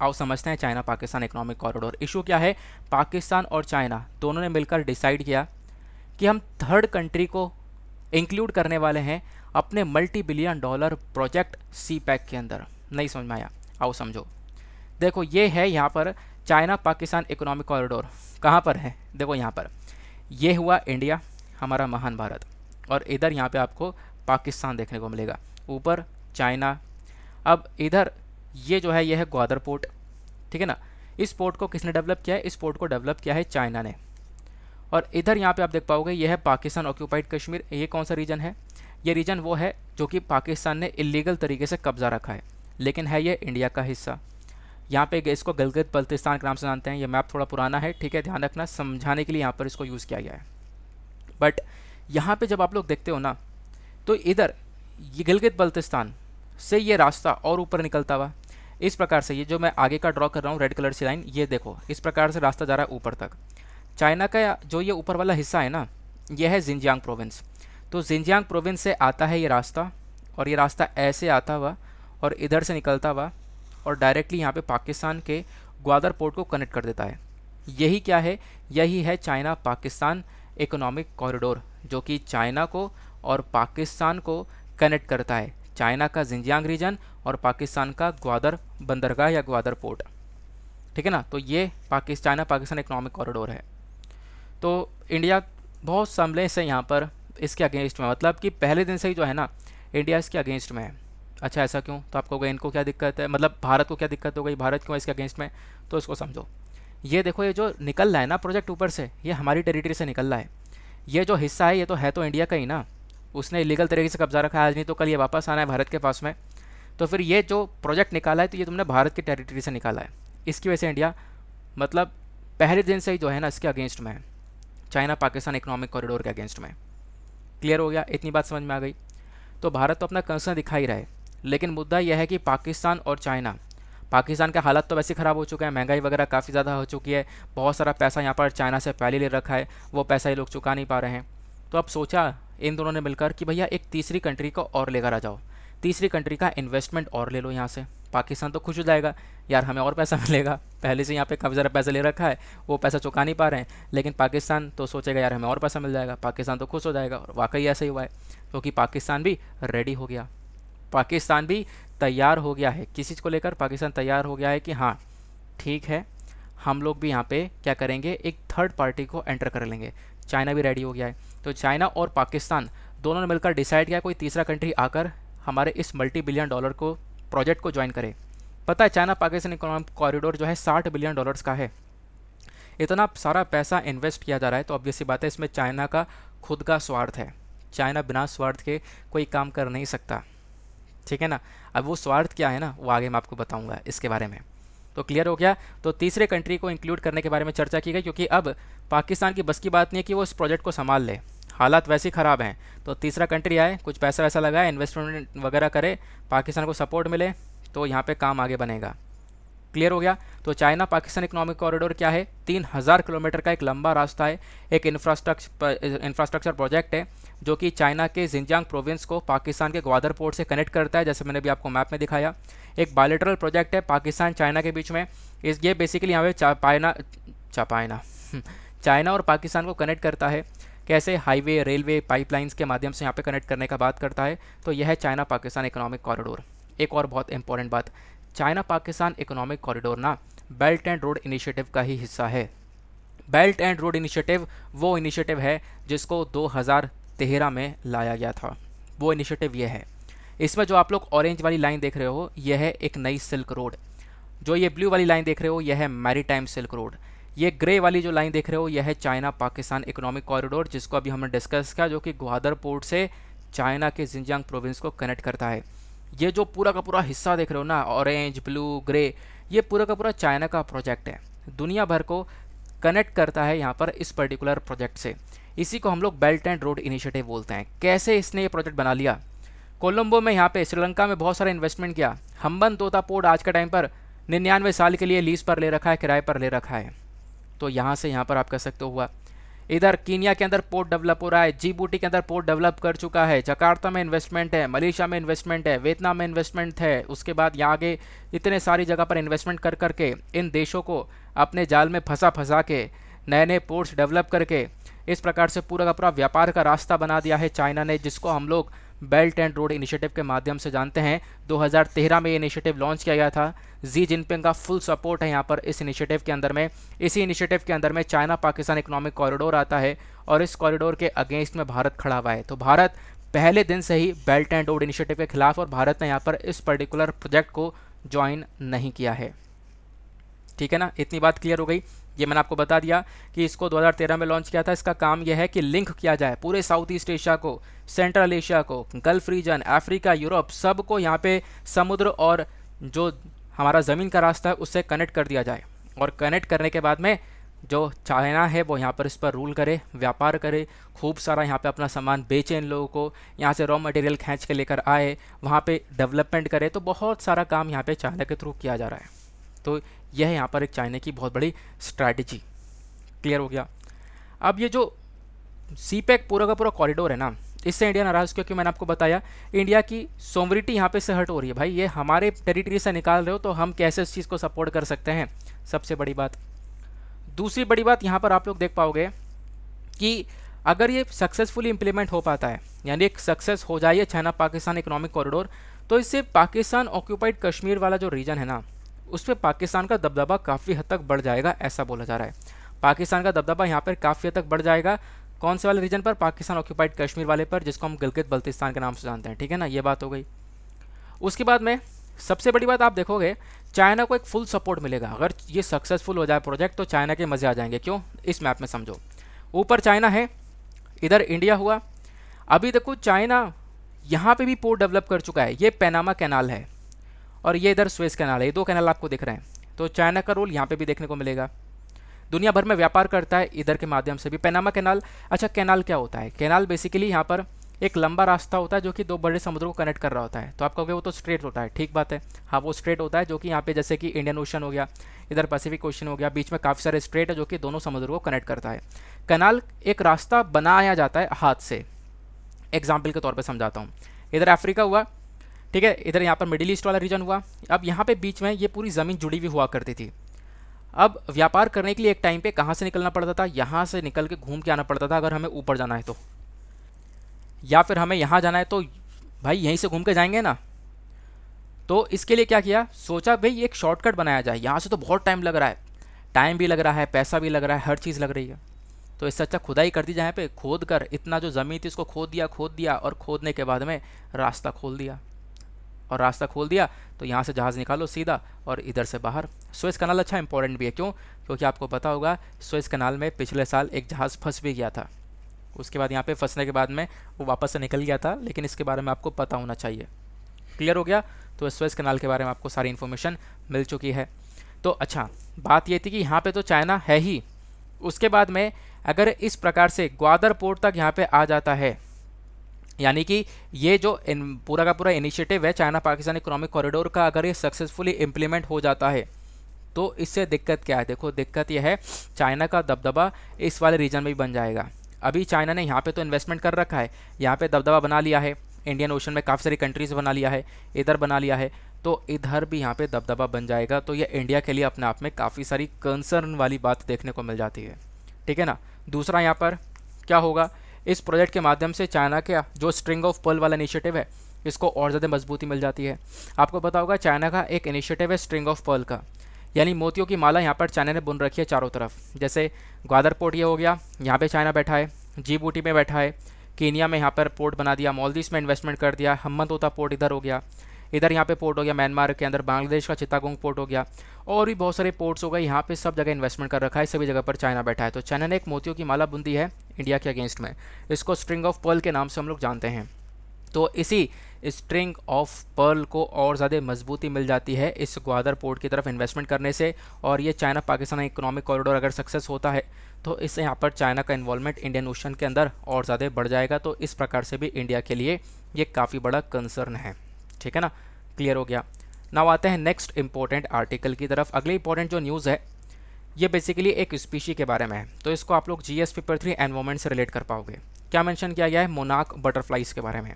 आओ समझते हैं China, Pakistan economic corridor issue क्या है? पाकिस्तान और चाइना दोनों ने मिलकर डिसाइड किया कि हम थर्ड कंट्री को इंक्लूड करने वाले हैं अपने multi billion dollar project CPEC के अंदर. नहीं समझ में आया? आओ समझो. देखो, ये है यहाँ पर चाइना, पाकिस्तान इकोनॉमिक कॉरिडोर कहाँ पर है? देखो यहाँ पर. ये हुआ इंडिया हमारा महान भारत. और इधर यहाँ पे आपको पाकिस्तान देखने को मिलेगा. ऊपर चाइना. अब इधर ये जो है, ये है ग्वादर पोर्ट, ठीक है ना? इस पोर्ट को किसने डेवलप किया है? इस पोर्ट को डेवलप किया है चाइना ने। और इधर यहाँ पे आप देख पाओगे ये है पाकिस्तान ऑक्यूपाइड कश्मीर। ये कौन सा रीजन है? ये रीजन वो है जो कि पाकिस्तान ने इलीगल तरीके से कब्जा रखा है, लेकिन है ये इंडिया का हिस्सा। यहाँ पे इसको गलगत बल्तिस्तान के नाम से जानते हैं। ये मैप थोड़ा पुराना है, ठीक है? ध्यान रखना, समझाने के लिए यहाँ पर इसको यूज़ किया गया है। बट यहाँ पे जब आप लोग देखते हो ना तो इधर ये गिलगित बल्तिस्तान से ये रास्ता और ऊपर निकलता हुआ इस प्रकार से ये जो मैं आगे का ड्रॉ कर रहा हूँ रेड कलर से लाइन ये देखो, इस प्रकार से रास्ता जा रहा है ऊपर तक। चाइना का जो ये ऊपर वाला हिस्सा है ना, ये है जिंजियांग प्रोविंस तो जिंजियांग प्रोविंस से आता है ये रास्ता, और ये रास्ता ऐसे आता हुआ, और इधर से निकलता हुआ, और डायरेक्टली यहाँ पे पाकिस्तान के ग्वादर पोर्ट को कनेक्ट कर देता है। यही क्या है? यही है चाइना पाकिस्तान इकोनॉमिक कॉरिडोर जो कि चाइना को और पाकिस्तान को कनेक्ट करता है। चाइना का जिंजियांग रीजन और पाकिस्तान का ग्वादर बंदरगाह या ग्वादर पोर्ट। ठीक है ना? तो ये Pakistan China Pakistan economic corridor है। तो इंडिया बहुत समले से यहाँ पर इसके अगेंस्ट में मतलब कि पहले दिन से ही जो है ना, इंडिया इसके अगेंस्ट में है। अच्छा ऐसा क्यों? तो आपको इनको क्या दिक्कत है? मतलब भारत को क्या दिक्कत हो गई? भारत क्यों इसके अगेंस्ट में तो इसको समझो। ये देखो, ये जो निकल रहा है ना प्रोजेक्ट ऊपर से, ये हमारी टेरिटरी से निकल रहा है। ये जो हिस्सा है, ये तो है तो इंडिया का ही ना। उसने इलीगल तरीके से कब्जा रखा है। आज नहीं तो कल ये वापस आना है भारत के पास में। तो फिर ये जो प्रोजेक्ट निकाला है तो ये तुमने भारत की टेरिटरी से निकाला है। इसकी वजह से इंडिया मतलब पहले दिन से ही जो है ना इसके अगेंस्ट में है। चाइना पाकिस्तान इकोनॉमिक कॉरिडोर के अगेंस्ट में क्लियर हो गया? इतनी बात समझ में आ गई? तो भारत तो अपना कंसर्न दिखा ही रहा है, लेकिन मुद्दा यह है कि पाकिस्तान और चाइना पाकिस्तान का हालत तो वैसे ख़राब हो चुका है, महँगाई वगैरह काफ़ी ज़्यादा हो चुकी है, बहुत सारा पैसा यहाँ पर चाइना से पहले ले रखा है, वो पैसा ये लोग चुका नहीं पा रहे हैं। तो अब सोचा इन दोनों ने मिलकर कि भैया एक तीसरी कंट्री को और लेकर आ जाओ। तीसरी कंट्री का इन्वेस्टमेंट और ले लो यहाँ से। पाकिस्तान तो खुश हो जाएगा। यार, हमें और पैसा [laughs] मिलेगा। पहले से यहाँ पे काफ़ी ज़्यादा पैसा ले रखा है, वो पैसा चुका नहीं पा रहे हैं। लेकिन पाकिस्तान तो सोचेगा, यार, हमें और पैसा मिल जाएगा। पाकिस्तान तो खुश हो जाएगा, और वाकई ऐसा ही हुआ है। क्योंकि तो पाकिस्तान भी रेडी हो गया। पाकिस्तान भी तैयार हो गया है। किस चीज़ को लेकर? पाकिस्तान तैयार हो गया है कि हाँ ठीक है, हम लोग भी यहाँ पे क्या करेंगे? एक थर्ड पार्टी को एंटर कर लेंगे। चाइना भी रेडी हो गया है। तो चाइना और पाकिस्तान दोनों ने मिलकर डिसाइड किया, कोई तीसरा कंट्री आकर हमारे इस मल्टी बिलियन डॉलर को प्रोजेक्ट को ज्वाइन करे। पता है चाइना पाकिस्तान इकोनॉमिक कॉरिडोर जो है साठ बिलियन डॉलर्स का है। इतना सारा पैसा इन्वेस्ट किया जा रहा है तो ऑब्वियसली बात है, इसमें चाइना का खुद का स्वार्थ है। चाइना बिना स्वार्थ के कोई काम कर नहीं सकता। ठीक है ना? अब वो स्वार्थ क्या है ना, वो आगे मैं आपको बताऊँगा इसके बारे में। तो क्लियर हो गया? तो तीसरे कंट्री को इंक्लूड करने के बारे में चर्चा की गई, क्योंकि अब पाकिस्तान की बस की बात नहीं है कि वो इस प्रोजेक्ट को संभाल ले। हालात वैसे ख़राब हैं। तो तीसरा कंट्री आए, कुछ पैसा वैसा लगाए इन्वेस्टमेंट वगैरह करे, पाकिस्तान को सपोर्ट मिले तो यहाँ पे काम आगे बनेगा। क्लियर हो गया? तो चाइना पाकिस्तान इकोनॉमिक कॉरिडोर क्या है? तीन हज़ार किलोमीटर का एक लंबा रास्ता है। एक इंफ्रास्ट्रक्चर इंफ्रास्ट्रक्चर प्रोजेक्ट है, जो कि चाइना के जिंजांग प्रोविंस को पाकिस्तान के ग्वादर पोर्ट से कनेक्ट करता है, जैसे मैंने भी आपको मैप में दिखाया। एक बायोलेटरल प्रोजेक्ट है, पाकिस्तान चाइना के बीच में। इस, ये बेसिकली यहाँ पे चापाइना चापाइना [laughs] चाइना और पाकिस्तान को कनेक्ट करता है। कैसे हाईवे, रेलवे, पाइपलाइंस के माध्यम से यहाँ पे कनेक्ट करने का बात करता है तो यह है चाइना पाकिस्तान इकोनॉमिक कॉरिडोर। एक और बहुत इंपॉर्टेंट बात चाइना पाकिस्तान इकोनॉमिक कॉरिडोर ना बेल्ट एंड रोड इनिशिएटिव का ही हिस्सा है। बेल्ट एंड रोड इनिशिएटिव वो इनिशिएटिव है जिसको 2013 में लाया गया था। वो इनिशिएटिव ये है। इसमें जो आप लोग ऑरेंज वाली लाइन देख रहे हो, यह है एक नई सिल्क रोड। जो ये ब्लू वाली लाइन देख रहे हो, यह है मैरीटाइम सिल्क रोड। ये ग्रे वाली जो लाइन देख रहे हो, यह है चाइना पाकिस्तान इकोनॉमिक कॉरिडोर, जिसको अभी हमने डिस्कस किया, जो कि ग्वादर पोर्ट से चाइना के जिंजांग प्रोविंस को कनेक्ट करता है। ये जो पूरा का पूरा हिस्सा देख रहे हो ना ऑरेंज ब्लू ग्रे ये पूरा का पूरा चाइना का प्रोजेक्ट है। दुनिया भर को कनेक्ट करता है यहाँ पर इस पर्टिकुलर प्रोजेक्ट से। इसी को हम लोग बेल्ट एंड रोड इनिशिएटिव बोलते हैं। कैसे इसने ये प्रोजेक्ट बना लिया? कोलंबो में यहाँ पे, श्रीलंका में बहुत सारा इन्वेस्टमेंट किया। हम्बन तोता पोर्ट आज के टाइम पर निन्यानवे साल के लिए लीज पर ले रखा है, किराए पर ले रखा है। तो यहाँ से यहाँ पर आप कह सकते हो हुआ। इधर कीनिया के अंदर पोर्ट डेवलप हो रहा है जी बूटी के अंदर पोर्ट डेवलप कर चुका है, जकार्ता में इन्वेस्टमेंट है, मलेशिया में इन्वेस्टमेंट है, वियतनाम में इन्वेस्टमेंट है, उसके बाद यहाँ आगे इतने सारी जगह पर इन्वेस्टमेंट कर करके इन देशों को अपने जाल में फंसा फंसा के नए नए पोर्ट्स डेवलप करके इस प्रकार से पूरा का पूरा व्यापार का रास्ता बना दिया है चाइना ने, जिसको हम लोग बेल्ट एंड रोड इनिशिएटिव के माध्यम से जानते हैं 2013 में ये इनिशिएटिव लॉन्च किया गया था। जी जिनपिंग का फुल सपोर्ट है यहाँ पर इस इनिशिएटिव के अंदर में। इसी इनिशिएटिव के अंदर में चाइना पाकिस्तान इकोनॉमिक कॉरिडोर आता है और इस कॉरिडोर के अगेंस्ट में भारत खड़ा हुआ है। तो भारत पहले दिन से ही बेल्ट एंड रोड इनिशिएटिव के खिलाफ और भारत ने यहाँ पर इस पर्टिकुलर प्रोजेक्ट को ज्वाइन नहीं किया है। ठीक है ना? इतनी बात क्लियर हो गई। ये मैंने आपको बता दिया कि इसको 2013 में लॉन्च किया था। इसका काम यह है कि लिंक किया जाए पूरे साउथ ईस्ट एशिया को सेंट्रल एशिया को गल्फ रीजन अफ्रीका यूरोप सबको यहाँ पे समुद्र और जो हमारा ज़मीन का रास्ता है, उससे कनेक्ट कर दिया जाए। और कनेक्ट करने के बाद में जो चाइना है, वो यहाँ पर इस पर रूल करे, व्यापार करे, खूब सारा यहाँ पे अपना सामान बेचे इन लोगों को। यहाँ से रॉ मटेरियल खींच के लेकर आए, वहाँ पे डेवलपमेंट करे तो बहुत सारा काम यहाँ पे चाइना के थ्रू किया जा रहा है। तो यह है यहाँ पर एक चाइना की बहुत बड़ी स्ट्रैटेजी क्लियर हो गया। अब ये जो सी पैक पूरा का पूरा कॉरिडोर है ना, इससे इंडिया नाराज़ क्योंकि मैंने आपको बताया इंडिया की सोमरिटी यहाँ पे से हट हो रही है। भाई, ये हमारे टेरिटरी से निकाल रहे हो तो हम कैसे इस चीज़ को सपोर्ट कर सकते हैं? सबसे बड़ी बात। दूसरी बड़ी बात यहाँ पर आप लोग देख पाओगे कि अगर ये सक्सेसफुली इम्प्लीमेंट हो पाता है, यानी एक सक्सेस हो जाए चाइना पाकिस्तान इकोनॉमिक कॉरिडोर तो इससे पाकिस्तान ऑक्यूपाइड कश्मीर वाला जो रीजन है ना उस पर पाकिस्तान का दबदबा काफ़ी हद तक बढ़ जाएगा, ऐसा बोला जा रहा है। पाकिस्तान का दबदबा यहाँ पर काफ़ी हद तक बढ़ जाएगा। कौन से वाले रीजन पर? पाकिस्तान ऑक्यूपाइड कश्मीर वाले पर, जिसको हम गिलगित बल्तिस्तान के नाम से जानते हैं, ठीक है ना? ये बात हो गई। उसके बाद में सबसे बड़ी बात आप देखोगे, चाइना को एक फुल सपोर्ट मिलेगा। अगर ये सक्सेसफुल हो जाए प्रोजेक्ट तो चाइना के मज़े आ जाएँगे। क्यों? इस मैप में समझो। ऊपर चाइना है, इधर इंडिया हुआ। अभी देखो, चाइना यहाँ पे भी पोर्ट डेवलप कर चुका है। ये पैनामा कैनाल है। और ये इधर स्वेस कैनाल है, ये दो कैनाल आपको दिख रहे हैं। तो चाइना का रोल यहाँ पे भी देखने को मिलेगा। दुनिया भर में व्यापार करता है इधर के माध्यम से भी। पैनामा कैनाल अच्छा कैनाल क्या होता है? कैनाल बेसिकली यहाँ पर एक लंबा रास्ता होता है जो कि दो बड़े समुद्रों को कनेक्ट कर रहा होता है। तो आप कहोगे वो तो स्ट्रेट होता है, ठीक बात है। हाँ वो स्ट्रेट होता है जो कि यहाँ पे जैसे कि इंडियन ओशन हो गया, इधर पैसिफिक ओशन हो गया, बीच में काफ़ी सारे स्ट्रेट है जो कि दोनों समुद्रों को कनेक्ट करता है। कैनाल एक रास्ता बनाया जाता है हाथ से। एग्ज़ाम्पल के तौर पर समझाता हूँ। इधर अफ्रीका हुआ ठीक है, इधर यहाँ पर मिडिल ईस्ट वाला रीजन हुआ। अब यहाँ पे बीच में ये पूरी ज़मीन जुड़ी हुई हुआ करती थी। अब व्यापार करने के लिए एक टाइम पे कहाँ से निकलना पड़ता था? यहाँ से निकल के घूम के आना पड़ता था, अगर हमें ऊपर जाना है तो। या फिर हमें यहाँ जाना है तो भाई यहीं से घूम के जाएँगे ना। तो इसके लिए क्या किया? सोचा, भाई, एक शॉर्टकट बनाया जाए। यहाँ से तो बहुत टाइम लग रहा है। टाइम भी लग रहा है, पैसा भी लग रहा है, हर चीज़ लग रही है। तो इससे अच्छा खुदाई कर दी जाए पे। खोद कर इतना जो ज़मीन थी उसको खोद दिया खोद दिया और खोदने के बाद में रास्ता खोल दिया। और रास्ता खोल दिया तो यहाँ से जहाज़ निकालो सीधा और इधर से बाहर। स्वेस कनाल अच्छा इंपॉर्टेंट भी है, क्यों? क्योंकि आपको पता होगा, स्वेस कनाल में पिछले साल एक जहाज़ फंस भी गया था। उसके बाद यहाँ पे फंसने के बाद में वो वापस से निकल गया था, लेकिन इसके बारे में आपको पता होना चाहिए। क्लियर हो गया? तो स्वेस कनाल के बारे में आपको सारी इन्फॉर्मेशन मिल चुकी है। तो अच्छा बात ये थी कि यहाँ पे तो चाइना है ही। उसके बाद में अगर इस प्रकार से ग्वादर पोर्ट तक यहाँ पे आ जाता है यानी कि ये जो इन, पूरा का पूरा इनिशिएटिव है चाइना पाकिस्तान इकोनॉमिक कॉरिडोर का अगर ये सक्सेसफुली इम्प्लीमेंट हो जाता है तो इससे दिक्कत क्या है? देखो दिक्कत यह है चाइना का दबदबा इस वाले रीजन में भी बन जाएगा। अभी चाइना ने यहाँ पे तो इन्वेस्टमेंट कर रखा है यहाँ पे दबदबा बना लिया है इंडियन ओशन में काफ़ी सारी कंट्रीज़ बना लिया है इधर बना लिया है तो इधर भी यहाँ पे दबदबा बन जाएगा तो ये इंडिया के लिए अपने आप में काफ़ी सारी कंसर्न वाली बात देखने को मिल जाती है। ठीक है ना? दूसरा यहाँ पर क्या होगा? इस प्रोजेक्ट के माध्यम से चाइना के जो स्ट्रिंग ऑफ़ पर्ल वाला इनिशिएटिव है, इसको और ज़्यादा मजबूती मिल जाती है। आपको पता होगा, चाइना का एक इनिशिएटिव है स्ट्रिंग ऑफ़ पर्ल का। यानी मोतियों की माला यहाँ पर चाइना ने बुन रखी है चारों तरफ़। जैसे ग्वादर पोर्ट ये हो गया, यहाँ पे चाइना बैठा है जी बूटी में बैठा है, केनिया में यहाँ पर पोर्ट बना दिया मॉलदीव में इन्वेस्टमेंट कर दिया हम्मतोता पोर्ट इधर हो गया, इधर यहाँ पे पोर्ट हो गया म्यांमार के अंदर, बांग्लादेश का चित्तागोंग पोर्ट हो गया, और भी बहुत सारे पोर्ट्स हो गए, यहाँ पे सब जगह इन्वेस्टमेंट कर रखा है, सभी जगह पर चाइना बैठा है। तो चाइना ने एक मोतियों की माला बुंदी है इंडिया के अगेंस्ट में। इसको स्ट्रिंग ऑफ़ पर्ल के नाम से हम लोग जानते हैं। तो इसी स्ट्रिंग ऑफ़ पर्ल को और ज़्यादा मजबूती मिल जाती है इस ग्वादर पोर्ट की तरफ़ इन्वेस्टमेंट करने से। और ये चाइना पाकिस्तान इकोनॉमिक कॉरिडोर अगर सक्सेस होता है तो इससे यहाँ पर चाइना का इन्वॉल्वमेंट इंडियन ओशन के अंदर और ज़्यादा बढ़ जाएगा। तो इस प्रकार से भी इंडिया के लिए ये काफ़ी बड़ा कंसर्न है। ठीक है ना? क्लियर हो गया। नाउ आते हैं नेक्स्ट इंपॉर्टेंट आर्टिकल की तरफ़। अगले इंपॉर्टेंट जो न्यूज़ है ये बेसिकली एक स्पीशी के बारे में है। तो इसको आप लोग G S paper three environment से रिलेट कर पाओगे। क्या मेंशन किया गया है? मोनाक बटरफ्लाइज के बारे में।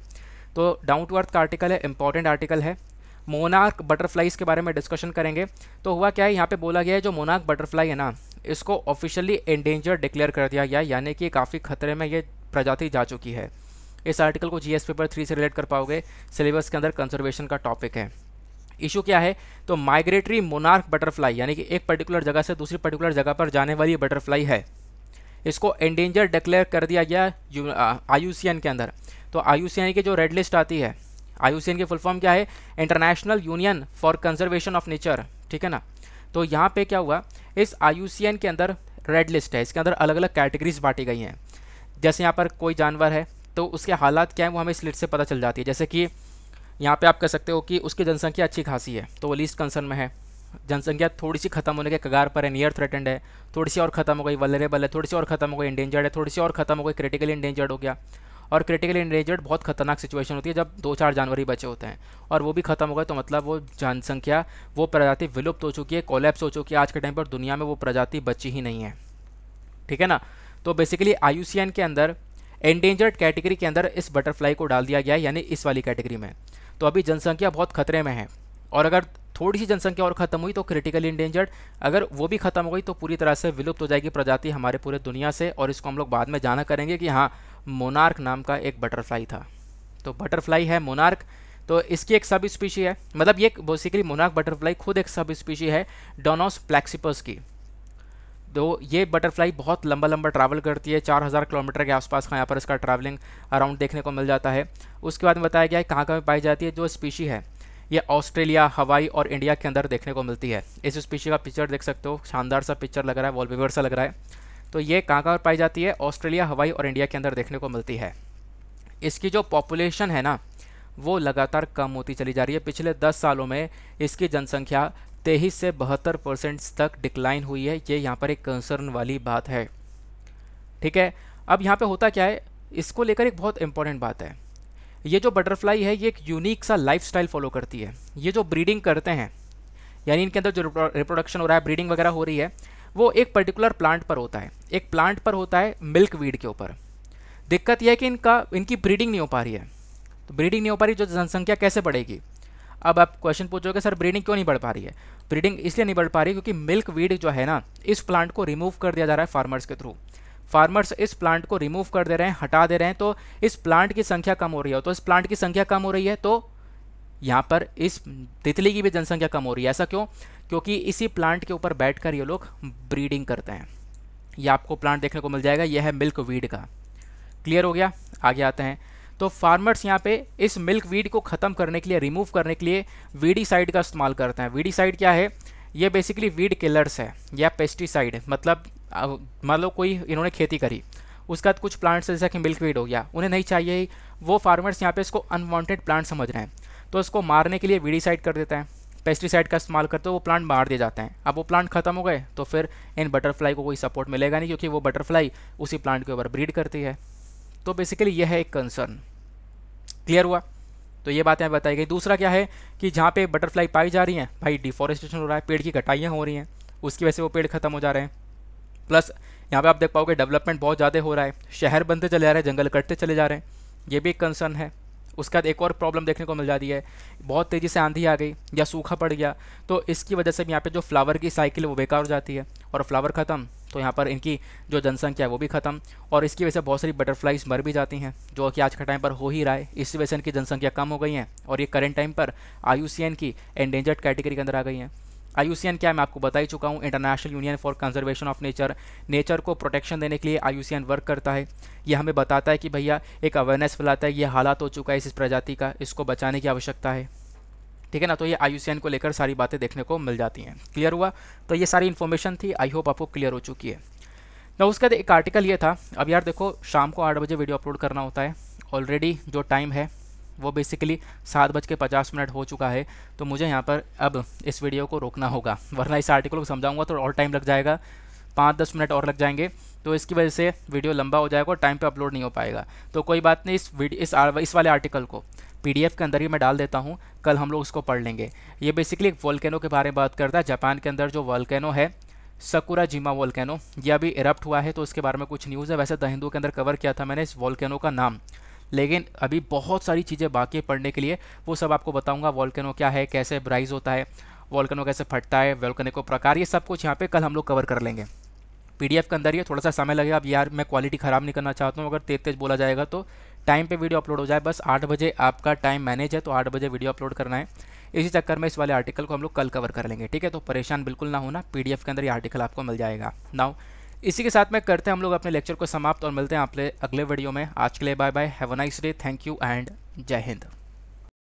तो डाउन टू अर्थ का आर्टिकल है इंपॉर्टेंट आर्टिकल है। मोनार्क बटरफ्लाइज के बारे में डिस्कशन करेंगे। तो हुआ क्या है? यहाँ पे बोला गया है, जो मोनार्क बटरफ्लाई है ना, इसको ऑफिशियली एंडेंजर डिक्लेयर कर दिया गया यानी कि काफ़ी खतरे में ये प्रजाति जा चुकी है। इस आर्टिकल को जीएस पेपर थ्री से रिलेट कर पाओगे। सिलेबस के अंदर कंजर्वेशन का टॉपिक है। इशू क्या है? तो माइग्रेटरी मोनार्क बटरफ्लाई, यानी कि एक पर्टिकुलर जगह से दूसरी पर्टिकुलर जगह पर जाने वाली बटरफ्लाई है। इसको एंडेंजर डिक्लेयर कर दिया गया आईयूसीएन के अंदर। तो आई की जो रेड लिस्ट आती है आई की फुल फॉर्म क्या है? International union for conservation of nature, ठीक है ना? तो यहाँ पे क्या हुआ? इस आईयूसीएन के अंदर रेड लिस्ट है, इसके अंदर अलग अलग कैटेगरीज बांटी गई हैं। जैसे यहाँ पर कोई जानवर है तो उसके हालात क्या है वो हमें इस लिस्ट से पता चल जाती है। जैसे कि यहाँ पे आप कह सकते हो कि उसकी जनसंख्या अच्छी खासी है। तो वो लीस्ट कंसर्न में है। जनसंख्या थोड़ी सी खत्म होने के कगार पर है नियर थ्रेटेंड है। थोड़ी सी और खत्म हो गई वलरेबल है थोड़ी सी और खत्म हो गई इंडेंजर्ड है थोड़ी सी और खत्म हो गई क्रिटिकली इंडेंजर्ड हो गया। और क्रिटिकली इंडेंजर्ड बहुत खतरनाक सिचुएशन होती है जब दो चार जानवर ही बचे होते हैं। और वो भी खत्म हो गए तो मतलब वो जनसंख्या, वो प्रजाति विलुप्त हो चुकी है कोलेप्स हो चुकी है। आज के टाइम पर दुनिया में वो प्रजाति बची ही नहीं है। ठीक है ना? तो बेसिकली आई के अंदर एंडेंजर्ड कैटेगरी के अंदर इस बटरफ्लाई को डाल दिया गया है, यानी इस वाली कैटेगरी में। तो अभी जनसंख्या बहुत खतरे में है। और अगर थोड़ी सी जनसंख्या और खत्म हुई तो क्रिटिकली इंडेंजर्ड अगर वो भी खत्म हो गई तो पूरी तरह से विलुप्त हो जाएगी प्रजाति हमारे पूरे दुनिया से। और इसको हम लोग बाद में जाना करेंगे कि हाँ मोनार्क नाम का एक बटरफ्लाई था। तो बटरफ्लाई है मोनार्क तो इसकी एक सब स्पीशी है। मतलब ये बेसिकली मोनार्क बटरफ्लाई खुद एक सब स्पीशी है डोनोस प्लेक्सिपस की। तो ये बटरफ्लाई बहुत लंबा लंबा ट्रैवल करती है 4000 किलोमीटर के आसपास का यहाँ पर इसका ट्रैवलिंग अराउंड देखने को मिल जाता है। उसके बाद में बताया गया है कहाँ कहाँ पाई जाती है, जो स्पीशी है, ये ऑस्ट्रेलिया हवाई और इंडिया के अंदर देखने को मिलती है। इस स्पीशी का पिक्चर देख सकते हो, शानदार सा पिक्चर लग रहा है वॉलपेपर सा लग रहा है। तो ये कहाँ कहाँ पाई जाती है ऑस्ट्रेलिया हवाई और इंडिया के अंदर देखने को मिलती है। इसकी जो पॉपुलेशन है ना, वो लगातार कम होती चली जा रही है। पिछले दस सालों में इसकी जनसंख्या तेईस से बहत्तर परसेंट तक डिक्लाइन हुई है। ये यहाँ पर एक कंसर्न वाली बात है। ठीक है? अब यहाँ पे होता क्या है? इसको लेकर एक बहुत इंपॉर्टेंट बात है। ये जो बटरफ्लाई है, ये एक यूनिक सा लाइफ फॉलो करती है। ये जो ब्रीडिंग करते हैं, यानी इनके अंदर जो रिप्रोडक्शन हो रहा है ब्रीडिंग वगैरह हो रही है, वो एक पर्टिकुलर प्लांट पर होता है। एक प्लांट पर होता है मिल्क वीड के ऊपर। दिक्कत यह है कि इनका, इनकी ब्रीडिंग नहीं हो पा रही है। तो ब्रीडिंग नहीं हो पा रही, जो जनसंख्या कैसे बढ़ेगी? अब आप क्वेश्चन पूछोगे, सर ब्रीडिंग क्यों नहीं बढ़ पा रही है? ब्रीडिंग इसलिए नहीं बढ़ पा रही क्योंकि मिल्क वीड जो है ना, इस प्लांट को रिमूव कर दिया जा रहा है फार्मर्स के थ्रू फार्मर्स इस प्लांट को रिमूव कर दे रहे हैं, हटा दे रहे हैं तो इस प्लांट की संख्या कम हो रही है। तो इस प्लांट की संख्या कम हो रही है तो यहाँ पर इस तितली की भी जनसंख्या कम हो रही है। ऐसा क्यों? क्योंकि इसी प्लांट के ऊपर बैठकर ये लोग ब्रीडिंग करते हैं। ये आपको प्लांट देखने को मिल जाएगा, यह है मिल्क वीड का। क्लियर हो गया? आगे आते हैं। तो फार्मर्स यहाँ पे इस मिल्क वीड को ख़त्म करने के लिए रिमूव करने के लिए वीडीसाइड का इस्तेमाल करते हैं। वीडीसाइड क्या है? ये बेसिकली वीड किलर्स है, या पेस्टिसाइड मतलब मान लो कोई इन्होंने खेती करी, उसके बाद कुछ प्लांट्स जैसा कि मिल्क वीड हो गया, उन्हें नहीं चाहिए, वो फार्मर्स यहाँ पे इसको अनवांटेड प्लांट समझ रहे हैं। तो इसको मारने के लिए वीडीसाइड कर देते हैं पेस्टिसाइड का इस्तेमाल करते हो वो प्लांट मार दिए जाते हैं। अब वो प्लांट खत्म हो गए तो फिर इन बटरफ्लाई को कोई सपोर्ट मिलेगा नहीं, क्योंकि वो बटरफ्लाई उसी प्लांट के ऊपर ब्रीड करती है। तो बेसिकली यह है एक कंसर्न क्लियर हुआ? तो ये बातें बताई गई। दूसरा क्या है कि जहाँ पे बटरफ्लाई पाई जा रही हैं, भाई डिफॉरेस्टेशन हो रहा है, पेड़ की कटाइयाँ हो रही हैं, उसकी वजह से वो पेड़ खत्म हो जा रहे हैं। प्लस यहाँ पे आप देख पाओगे डेवलपमेंट बहुत ज़्यादा हो रहा है। शहर बनते चले जा रहे हैं, जंगल कटते चले जा रहे हैं। ये भी एक कंसर्न है। उसके बाद एक और प्रॉब्लम देखने को मिल जाती है। बहुत तेज़ी से आंधी आ गई या सूखा पड़ गया। तो इसकी वजह से यहाँ पे जो फ्लावर की साइकिल है, वो बेकार हो जाती है। और फ्लावर ख़त्म तो यहाँ पर इनकी जो जनसंख्या है वो भी ख़त्म। और इसकी वजह से बहुत सारी बटरफ्लाइज मर भी जाती हैं, जो कि आज के टाइम पर हो ही रहा है। इस वजह से इनकी जनसंख्या कम हो गई है और ये करेंट टाइम पर आई की एंडेंजर्ड कैटेगरी के अंदर आ गई हैं। आई क्या है मैं आपको बता ही चुका हूँ international union for conservation of nature nature को प्रोटेक्शन देने के लिए आई वर्क करता है। ये हमें बताता है कि भैया एक अवेयरनेस फैलाता है ये हालात हो चुका है इस प्रजाति का, इसको बचाने की आवश्यकता है। ठीक है ना? तो ये आई को लेकर सारी बातें देखने को मिल जाती हैं। क्लियर हुआ? तो ये सारी इन्फॉर्मेशन थी। आई होप आपको क्लियर हो चुकी है। ना उसका एक आर्टिकल ये था। अब यार देखो, शाम को आठ बजे वीडियो अपलोड करना होता है। ऑलरेडी जो टाइम है, वो बेसिकली सात बज के पचास मिनट हो चुका है। तो मुझे यहाँ पर अब इस वीडियो को रोकना होगा। वरना इस आर्टिकल को समझाऊँगा तो और टाइम लग जाएगा। पाँच दस मिनट और लग जाएँगे। तो इसकी वजह से वीडियो लंबा हो जाएगा और टाइम पे अपलोड नहीं हो पाएगा। तो कोई बात नहीं, इस वीडियो इस इस वाले आर्टिकल को। पीडीएफ के अंदर ही मैं डाल देता हूँ, कल हम लोग उसको पढ़ लेंगे। ये बेसिकली एक वोल्केनो के बारे में बात करता है। जापान के अंदर जो वोल्केनो है सकुरा जिमा वोल्केनो ये अभी इरप्ट हुआ है तो उसके बारे में कुछ न्यूज़ है। वैसे द हिंदू के अंदर कवर किया था मैंने इस वोल्केनो का नाम। लेकिन अभी बहुत सारी चीज़ें बाकी पढ़ने के लिए। वो सब आपको बताऊँगा वॉल्केनो क्या है, कैसे ब्राइज होता है वॉल्केनो कैसे फटता है वॉल्केनो को प्रकार, ये सब कुछ यहाँ पे कल हम लोग कवर कर लेंगे। पीडीएफ के अंदर ये थोड़ा सा समय लगेगा। अब यार, मैं क्वालिटी ख़राब नहीं करना चाहता हूँ। अगर तेज तेज बोला जाएगा तो टाइम पे वीडियो अपलोड हो जाए, बस आठ बजे आपका टाइम मैनेज है तो आठ बजे वीडियो अपलोड करना है। इसी चक्कर में इस वाले आर्टिकल को हम लोग कल कवर कर लेंगे, ठीक है? तो परेशान बिल्कुल ना होना, पीडीएफ के अंदर ये आर्टिकल आपको मिल जाएगा। नाउ, इसी के साथ में करते हैं हम लोग अपने लेक्चर को समाप्त और मिलते हैं आप अगले वीडियो में। आज के लिए bye bye, have a nice day, thank you and जय हिंद।